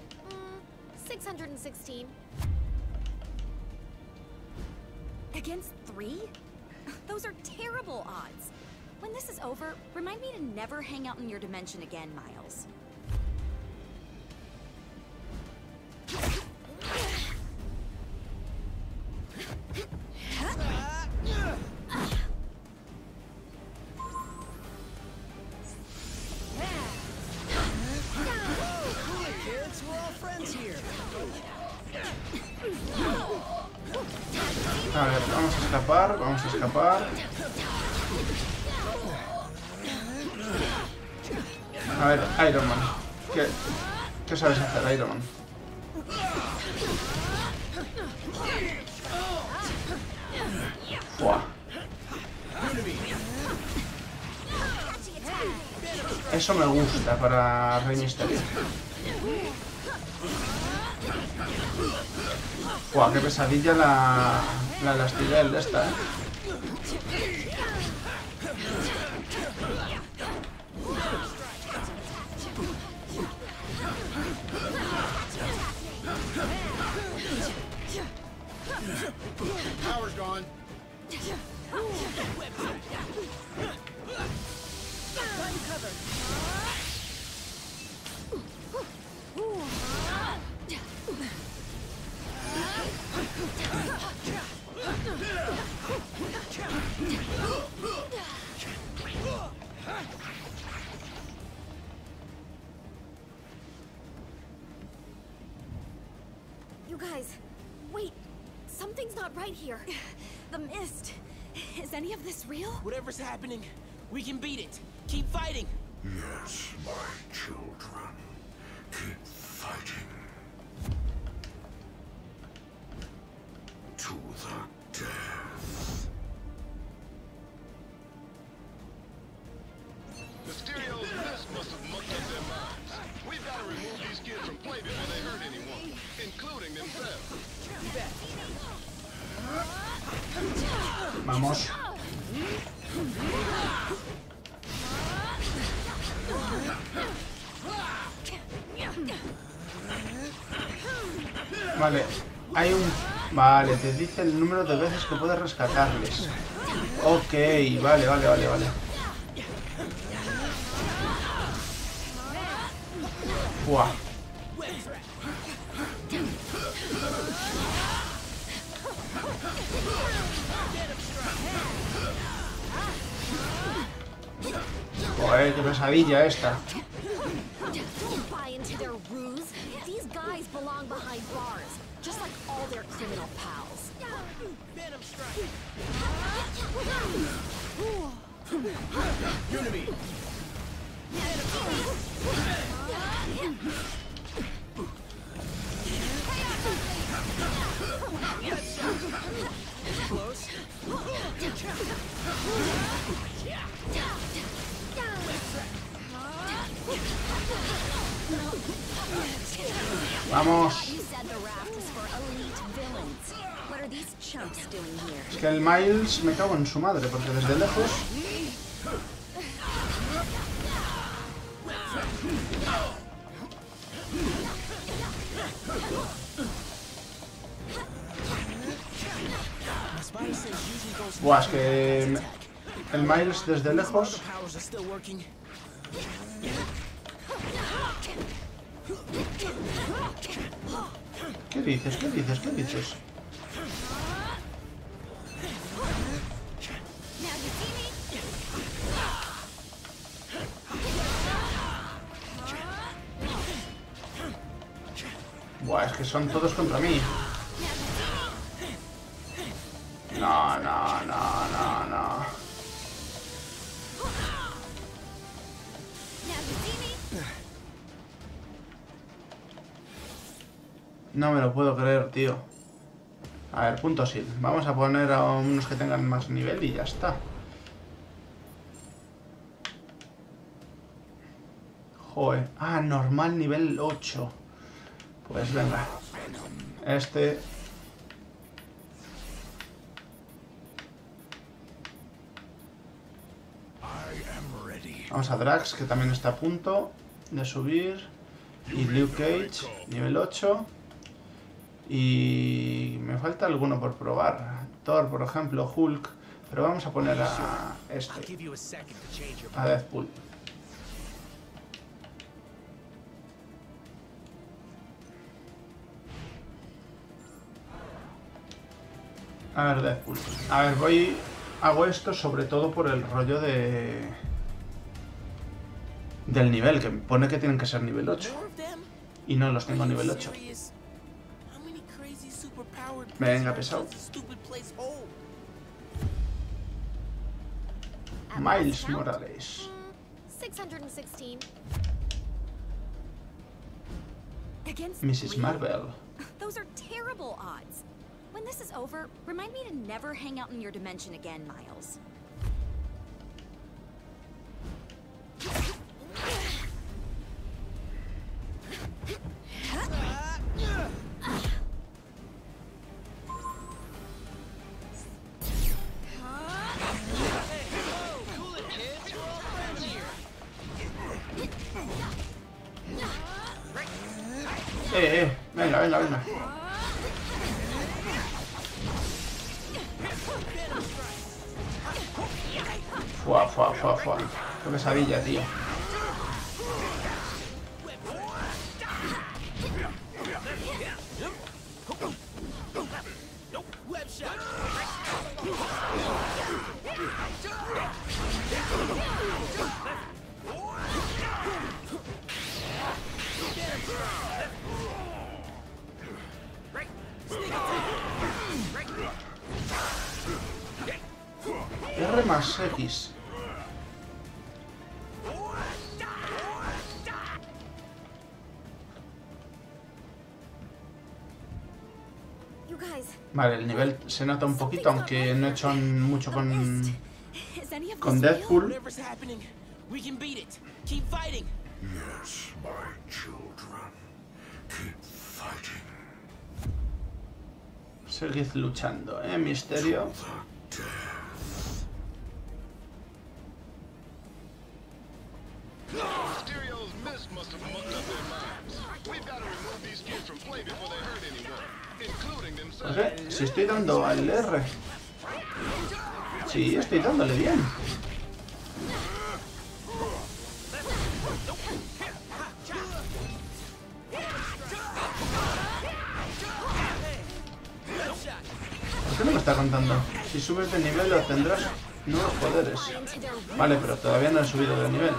616. Against three? Those are terrible odds. When this is over, remind me to never hang out in your dimension again, Miles. Pesadilla la, la Elastigirl de esta, eh. Vale, hay un... Vale, te dice el número de veces que puedes rescatarles. Ok, vale, vale, vale, vale. Buah. Joder, qué pesadilla esta. Guys belong behind bars, just like all their criminal pals. Venom strike. Unity. Close. Vamos. You here? Es que el Miles me cago en su madre, porque desde lejos... Buah, es que... El Miles desde lejos... ¿Qué dices? ¿Qué dices? ¿Qué dices? Buah, es que son todos contra mí. No, no, no, no, no. No me lo puedo creer, tío. A ver, punto sil. Vamos a poner a unos que tengan más nivel y ya está. Joder. Ah, normal nivel 8. Pues venga. Este... Vamos a Drax, que también está a punto de subir. Y Luke Cage, nivel 8. Y me falta alguno por probar. Thor, por ejemplo, Hulk. Pero vamos a poner a este, a Deadpool. A ver, Deadpool. A ver, voy... Hago esto sobre todo por el rollo de... Del nivel, que pone que tienen que ser nivel 8. More of them? Y no los tengo nivel 8. Prisoners pesado. Miles Morales. 616. Mrs. Marvel. Those are terrible odds. When this is over, remind me to never hang out in your dimension again, Miles. Eh, eh, venga, venga, venga. Fua, fua, fua, fua. Qué pesadilla, tío. Se nota un poquito, aunque no he hecho mucho con, con? Deadpool. Whatever's happening, we can beat it. Keep fighting. Yes, my children. Keep fighting. Seguid luchando, ¿eh? Misterio. Bien. ¿Por qué no me está contando? Si subes de nivel obtendrás nuevos poderes. Vale, pero todavía no he subido de nivel.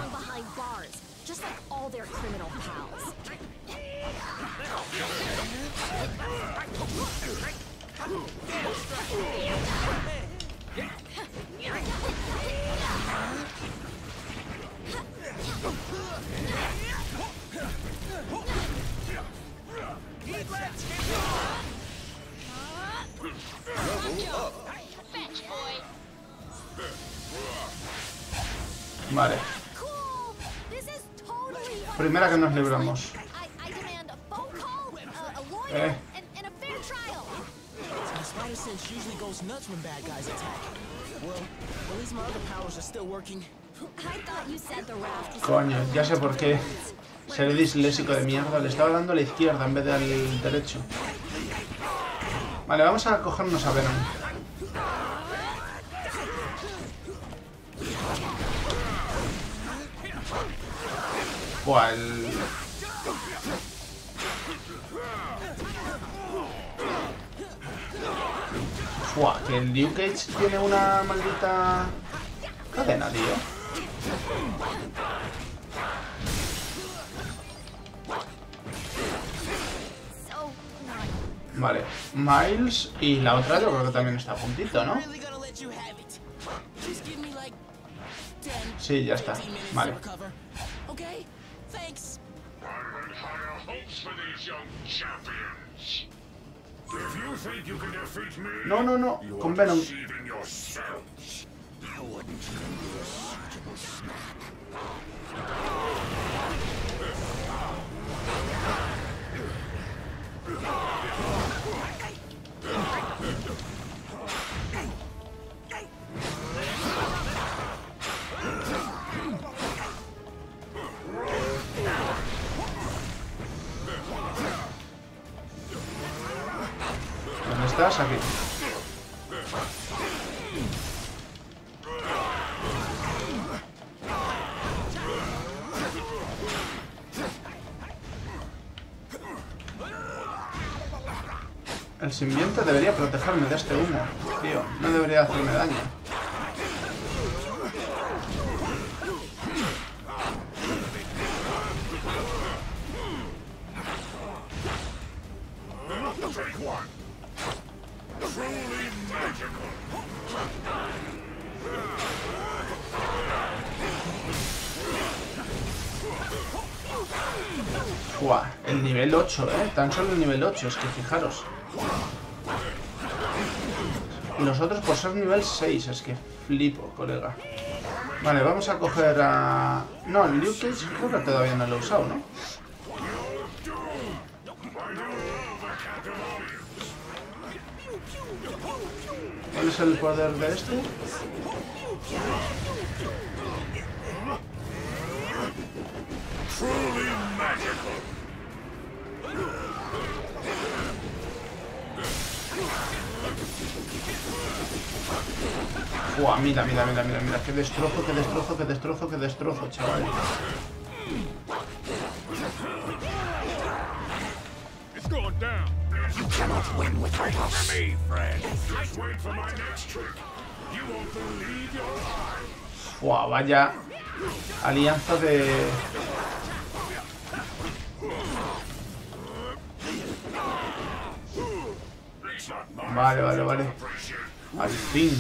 Coño, ya sé por qué. Seré disléxico de mierda. Le estaba dando a la izquierda en vez de al derecho. Vale, vamos a cogernos a Venom. Buah, el... Buah, que el Liu Cage tiene una maldita cadena, tío. Vale, Miles y la otra yo creo que también está puntito, ¿no? Really gonna let you have it. Just give me like 10, Sí, ya está. 15 minutes Vale. No, no, no, con Venom. Deceiving yourselves. I wouldn't give you a surgical snap. ¿Dónde debería protegerme de este humo, tío. No debería hacerme daño. Fua, el nivel 8, ¿eh? Tan solo el nivel 8, es que fijaros. Y los otros por ser nivel 6, es que flipo, colega. Vale, vamos a coger a... No, el Liu Cage creo que todavía no lo he usado, ¿no? ¿Cuál es el poder de este? Truly magical. Buah, mira, mira, mira, mira, mira, qué destrozo, qué destrozo, qué destrozo, qué destrozo, chaval. Buah, vaya alianza de... Vale, vale, vale. Al fin.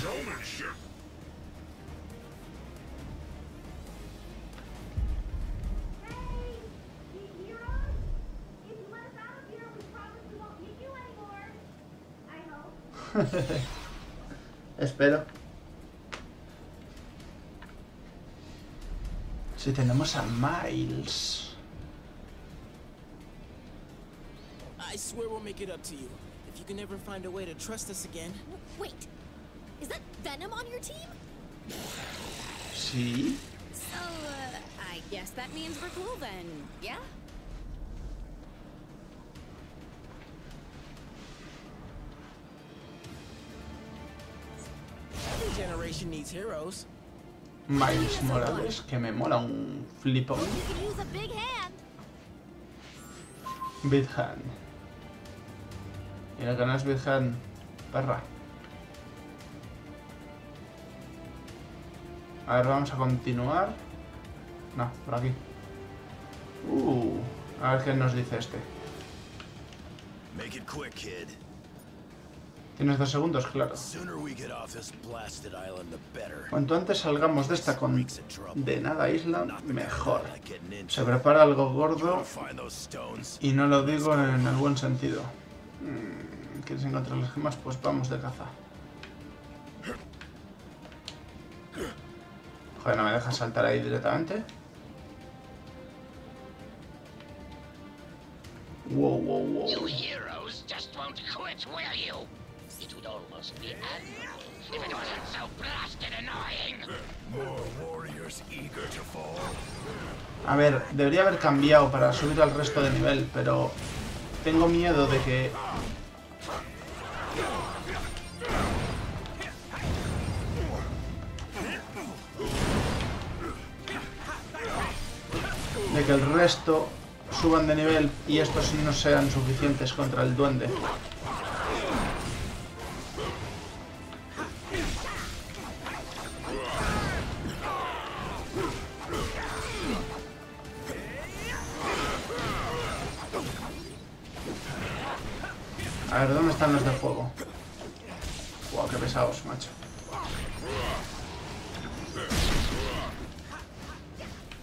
Espero. Si tenemos a Miles. I swear we'll make it up to you. If you can ever find a way to trust us again. Wait, is that Venom on your team? Sí. So, uh, I guess that means we're cool then, yeah? Every generation needs heroes. Miles Morales, que me mola un flipón. You could use a big hand. Big Hand. Mira que no Big Hand, perra. A ver, vamos a continuar. No, por aquí. Uh, a ver qué nos dice este. Tienes dos segundos, claro. Cuanto antes salgamos de esta condenada isla, mejor. Se prepara algo gordo y no lo digo en el buen sentido. Mm, ¿Quieres encontrar las gemas? Pues vamos de caza. Joder, ¿no me dejas saltar ahí directamente? Wow, wow, wow. You heroes just won't quit, will you? It would almost be admirable if it wasn't so blasted annoying. More warriors eager to fall. A ver, debería haber cambiado para subir al resto de nivel, pero tengo miedo de que... De que el resto suban de nivel y estos no sean suficientes contra el duende. A ver, ¿dónde están los de fuego? Guau, qué pesados, macho.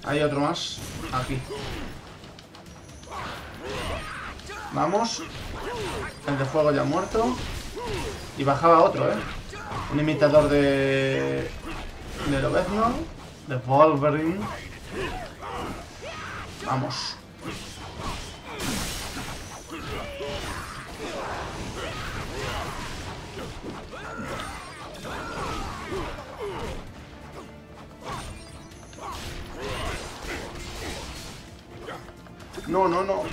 Hay otro más. Aquí. Vamos. El de fuego ya muerto. Y bajaba otro, ¿eh? Un imitador de... De Lobezno. De Wolverine. Vamos. No, no, no.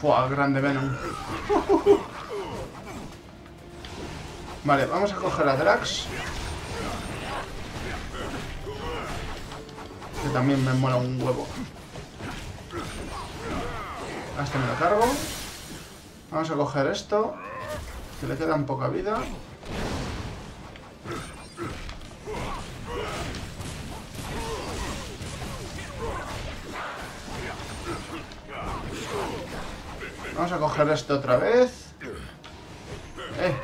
Fua, grande Venom. Vale, vamos a coger a Drax. Que también me mola un huevo. A este me lo cargo. Vamos a coger esto. Que le queda poca vida. Vamos a coger esto otra vez. Eh.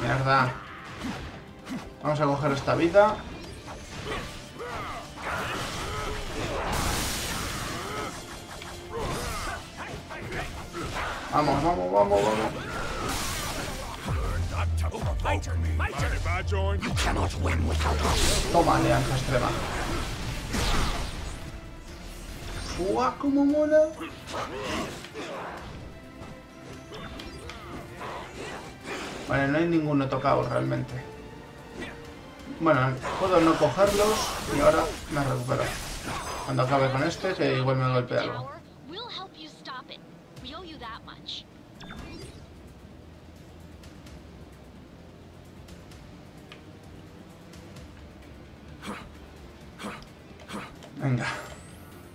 Mierda. Vamos a coger esta vida. Vamos, vamos, vamos, vamos. Toma, alianza extrema. ¡Fua, cómo mola! Vale, no hay ninguno tocado realmente. Bueno, puedo no cogerlos y ahora me recupero. Cuando acabe con este, que igual me golpea algo. Venga.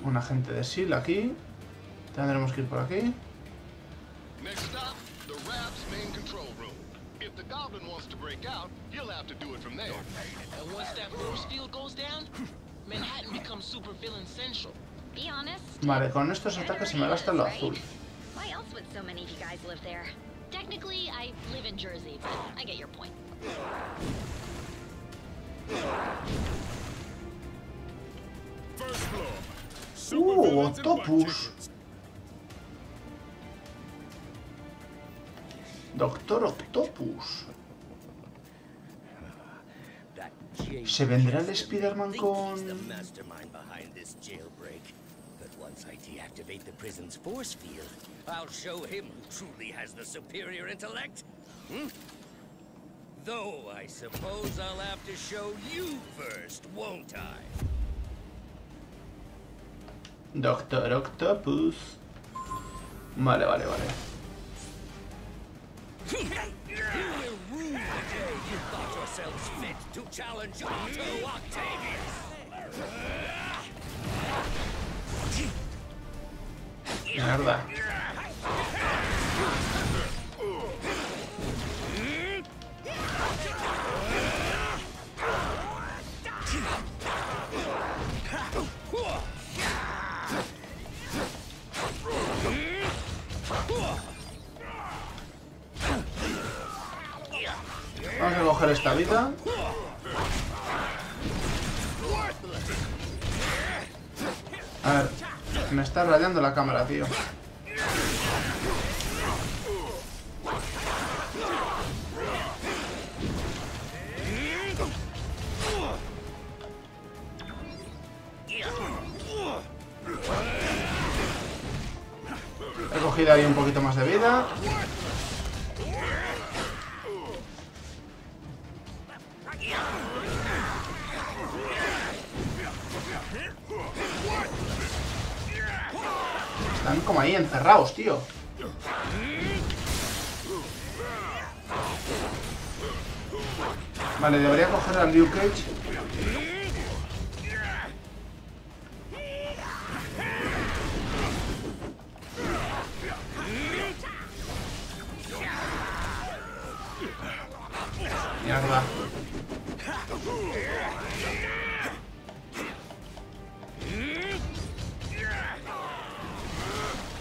Un agente de SEAL aquí. Tendremos que ir por aquí. If the Goblin wants to break out, he'll have to do it from there. And once that force field goes down, Manhattan becomes supervillain central. Be honest. Vale, con estos ataques se me gasta lo azul. Why else would so many of you guys live there? Technically, I live in Jersey, but I get your point. Uh, Supervillains and black Octopus. Doctor Octopus. Show you first, won't I? Doctor Octopus. Vale, vale, vale. You will rue the day you thought yourselves fit to challenge Otto Octavius. Mierda. A coger esta vida. A ver, me está rayando la cámara, tío. He cogido ahí un poquito más de vida. Están como ahí encerrados, tío. Vale, debería coger a Liu Cage.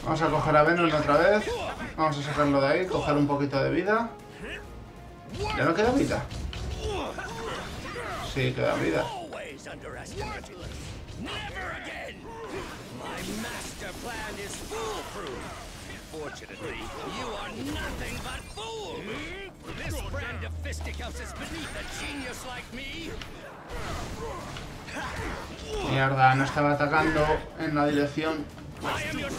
Vamos a coger a Venom otra vez. Vamos a sacarlo de ahí, coger un poquito de vida. ¿Ya no queda vida? Sí, queda vida. Mierda, no estaba atacando en la dirección. I am your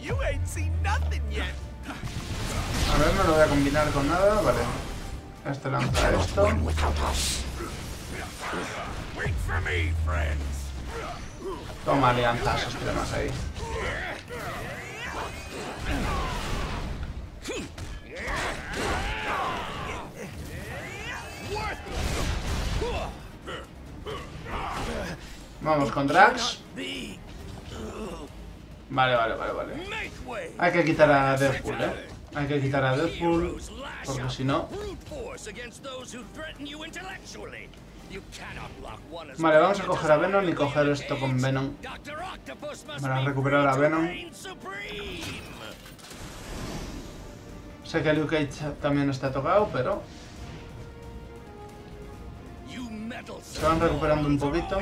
You ain't seen nothing yet. A ver, no lo voy a combinar con nada. Vale. Este lanza esto. Wait for me, friends. Toma alianzas extremas ahí. Vamos con Drax. Vale, vale, vale, vale. Hay que quitar a Deadpool, eh. Hay que quitar a Deadpool. Porque si no... Vale, vamos a coger a Venom y coger esto con Venom. Para recuperar a Venom. Sé que Liu Cage también está tocado, pero... Se van recuperando un poquito.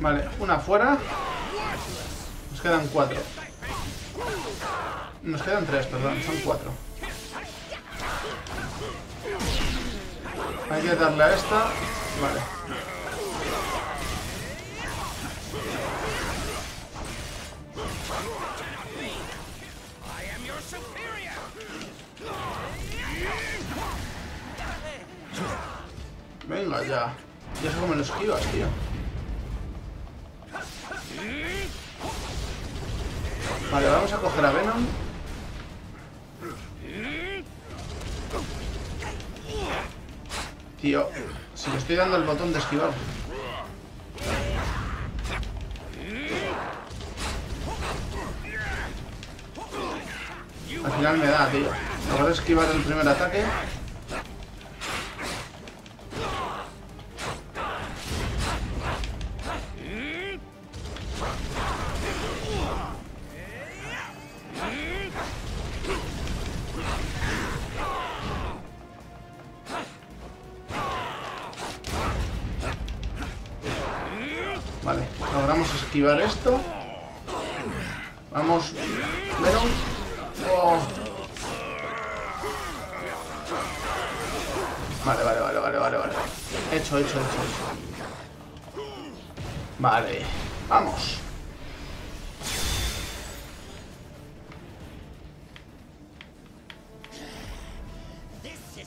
Vale, una fuera. Nos quedan cuatro. Nos quedan tres, perdón, son cuatro. Hay que darle a esta. Vale. Venga ya. Ya sé cómo lo esquivas, tío. Vale, vamos a coger a Venom. Tío, si le estoy dando el botón de esquivar. Al final me da, tío. Lograr esquivar el primer ataque. Esquivar esto. Vamos, Venom. Oh. Vale, vale, vale, vale, vale, vale. Hecho, hecho, hecho, hecho. Vale, vamos.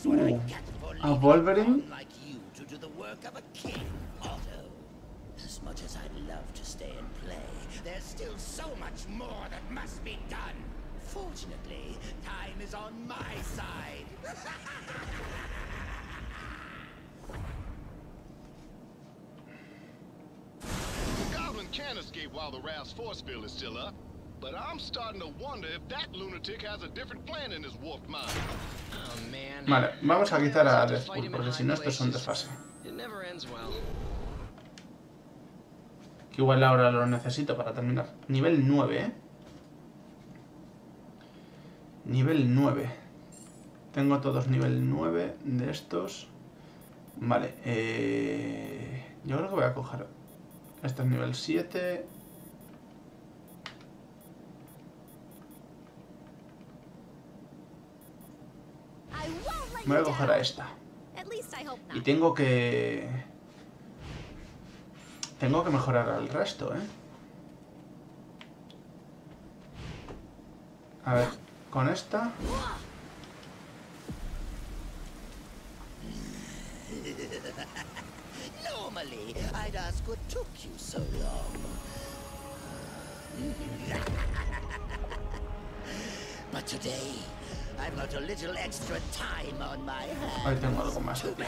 Uh, a Wolverine. As much as I'd love to stay and play, there's still so much more that must be done. Fortunately, time is on my side. The Goblin can escape while the Raft's force field is still up. But I'm starting to wonder if that lunatic has a different plan in his warped mind. Oh man. Vale, vamos a quitar a Deathpool, porque si no esto es un desfase. It never ends well. Que igual ahora lo necesito para terminar. Nivel 9, ¿eh? Nivel 9. Tengo todos nivel 9 de estos. Vale, eh... Yo creo que voy a coger... Este es nivel 7. Voy a coger a esta. Y tengo que... Tengo que mejorar al resto, ¿eh? A ver, con esta... Normally, I'd ask what took you so long. but today, I've got a little extra time on my Ahí hands. tengo algo más. Too bad.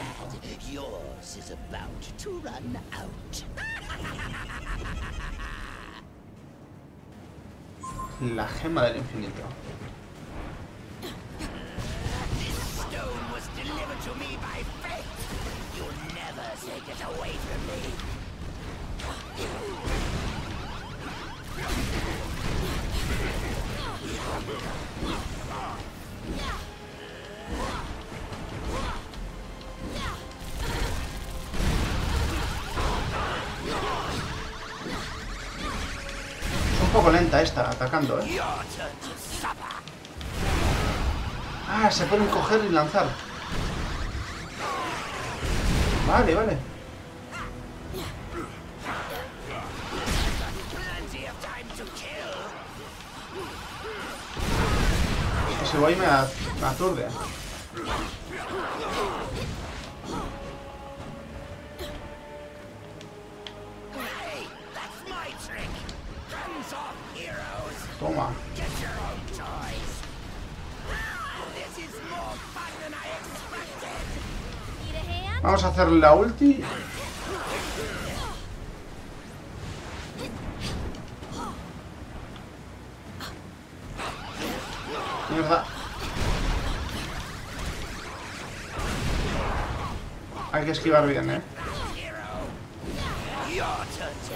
Yours is about to run out. La gema del infinito. This Stone was delivered to me by fate. You'll never take it away from me. Es poco lenta esta, atacando, ¿eh? Ah, se pueden coger y lanzar. Vale, vale. Ese guay me, aturde. Vamos a hacer la ulti. Mierda. Hay que esquivar bien, ¿eh? Your turn to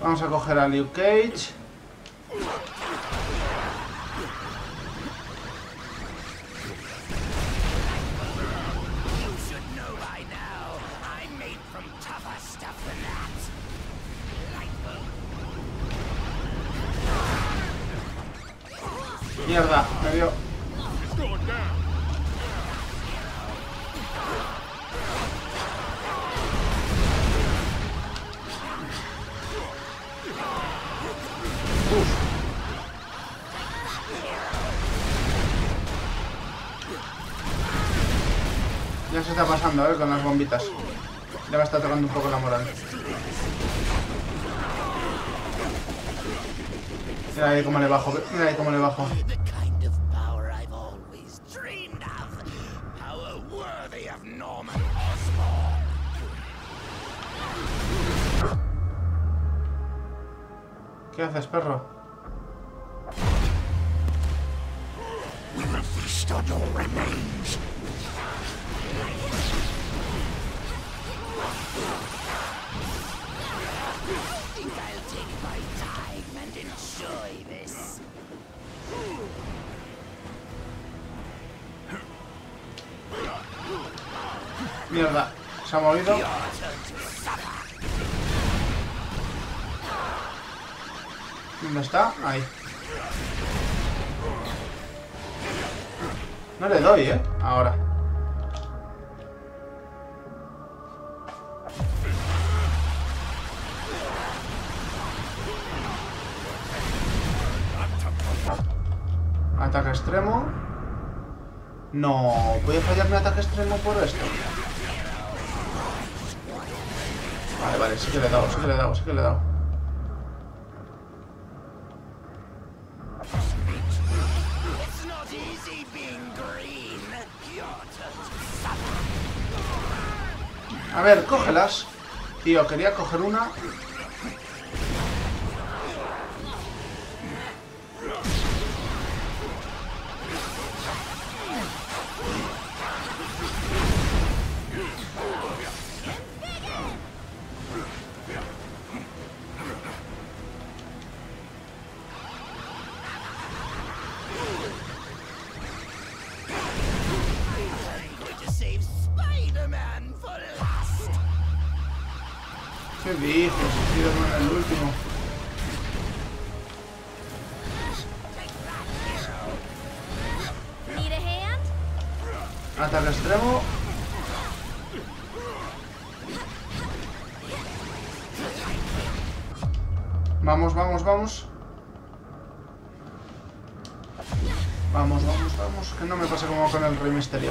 Vamos a coger a Liu Cage. Estar tocando un poco la moral. Mira ahí cómo le bajo, mira ahí cómo le bajo. The kind of doy, ¿eh? Ahora. Ataque extremo. No, ¿voy a fallar mi ataque extremo por esto? Vale, vale, sí que le he dado, sí que le he dado, sí que le he dado. A ver, cógelas. Tío, quería coger una. Vamos, vamos, vamos. Vamos. Que no me pase como con el Rey Misterio.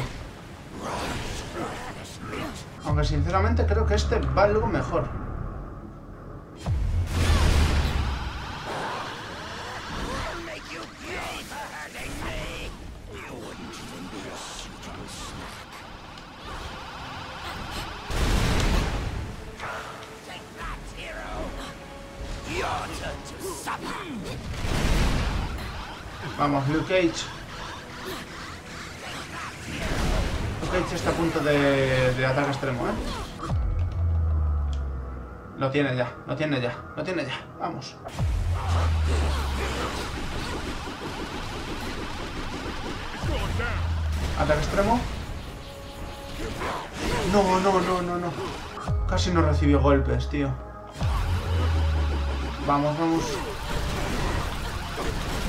Aunque sinceramente creo que este va algo mejor. Cage. Luke Cage está a punto de, de ataque extremo, ¿eh? Lo tiene ya, lo tiene ya, lo tiene ya. Vamos. Ataque extremo. No, no, no, no, no. Casi no recibió golpes, tío. Vamos, vamos.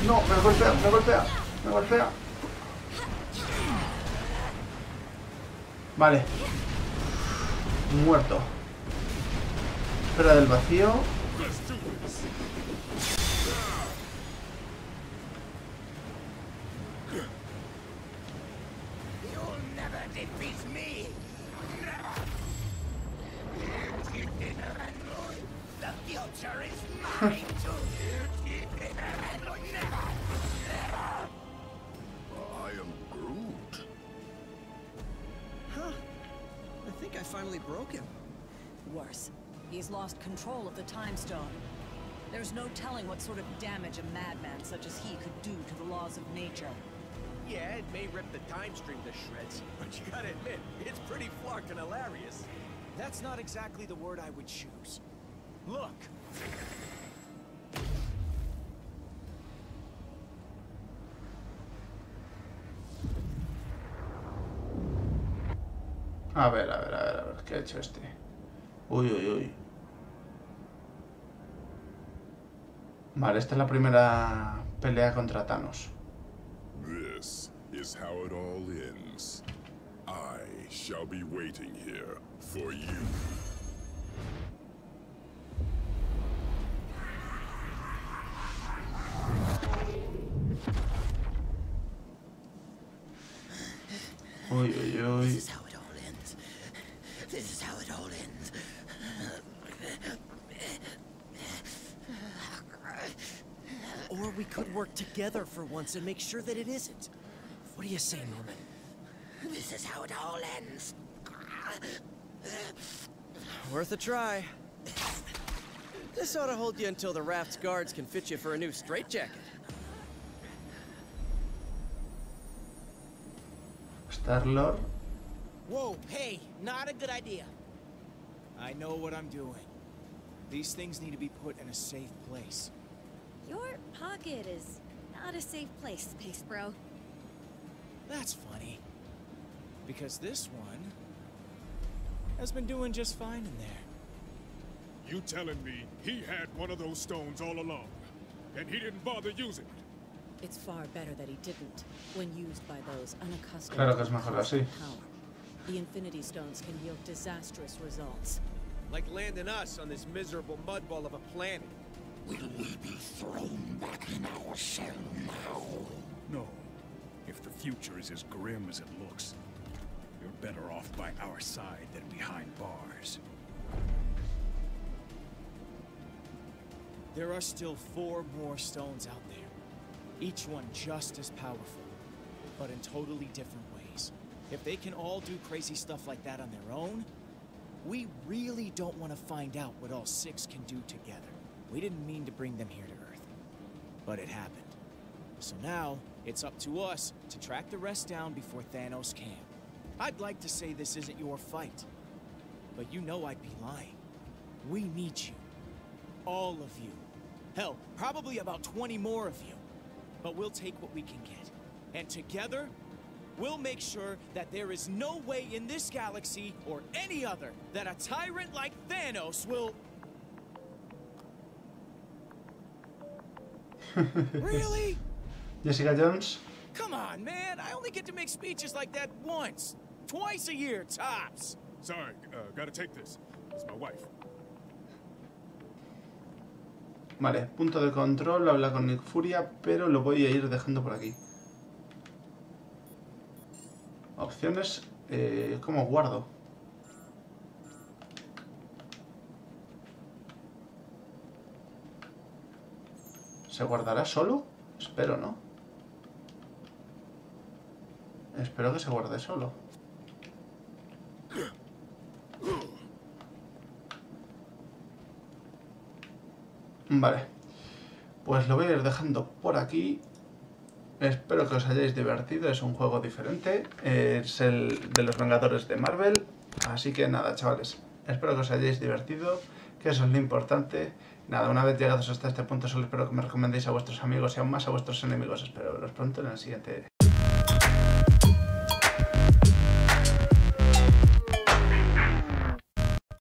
No, me golpea, me golpea, me golpea. Vale. Muerto. Espera del vacío. Laws of nature. Yeah, it may rip the time stream to shreds, but you gotta admit, it's pretty fucking hilarious. That's not exactly the word I would choose. Look! A ver, a ver, a ver, a ver, ¿qué ha hecho este? Uy, uy, uy. Vale, esta es la primera pelea contra Thanos. This is how it all ends. I shall be waiting here for you. Uy, uy, uy. This is how it all ends. This is how it all ends. Or we could work together for once and make sure that it isn't. What do you say, Norman? This is how it all ends. Worth a try. This ought to hold you until the raft's guards can fit you for a new straitjacket. Star-Lord. Whoa, hey, not a good idea. I know what I'm doing. These things need to be put in a safe place. Your pocket is not a safe place, Space Bro. That's funny. Because this one has been doing just fine in there. You telling me he had one of those stones all along, and he didn't bother using it? It's far better that he didn't, when used by those unaccustomed Claro que es to mejor así. power. The Infinity Stones can yield disastrous results. Like landing us on this miserable mudball of a planet. Will we be thrown back in our shell now? No. If the future is as grim as it looks, you're better off by our side than behind bars. There are still four more stones out there. Each one just as powerful, but in totally different ways. If they can all do crazy stuff like that on their own, we really don't want to find out what all six can do together. We didn't mean to bring them here to Earth, but it happened. So now, it's up to us to track the rest down before Thanos can. I'd like to say this isn't your fight, but you know I'd be lying. We need you. All of you. Hell, probably about 20 more of you. But we'll take what we can get. And together, we'll make sure that there is no way in this galaxy or any other that a tyrant like Thanos will. Jessica Jones. Come on, man. I only get to make speeches like that once. Twice a year, tops. Sorry, uh, gotta take this. It's my wife. Vale, punto de control, habla con Nick Furia, pero lo voy a ir dejando por aquí. Opciones, eh, ¿cómo guardo? ¿Se guardará solo? Espero, ¿no? Espero que se guarde solo. Vale. Pues lo voy a ir dejando por aquí. Espero que os hayáis divertido. Es un juego diferente. Es el de los Vengadores de Marvel. Así que nada, chavales. Espero que os hayáis divertido. Que eso es lo importante. Nada, una vez llegados hasta este punto, solo espero que me recomendéis a vuestros amigos y aún más a vuestros enemigos. Espero veros pronto en el siguiente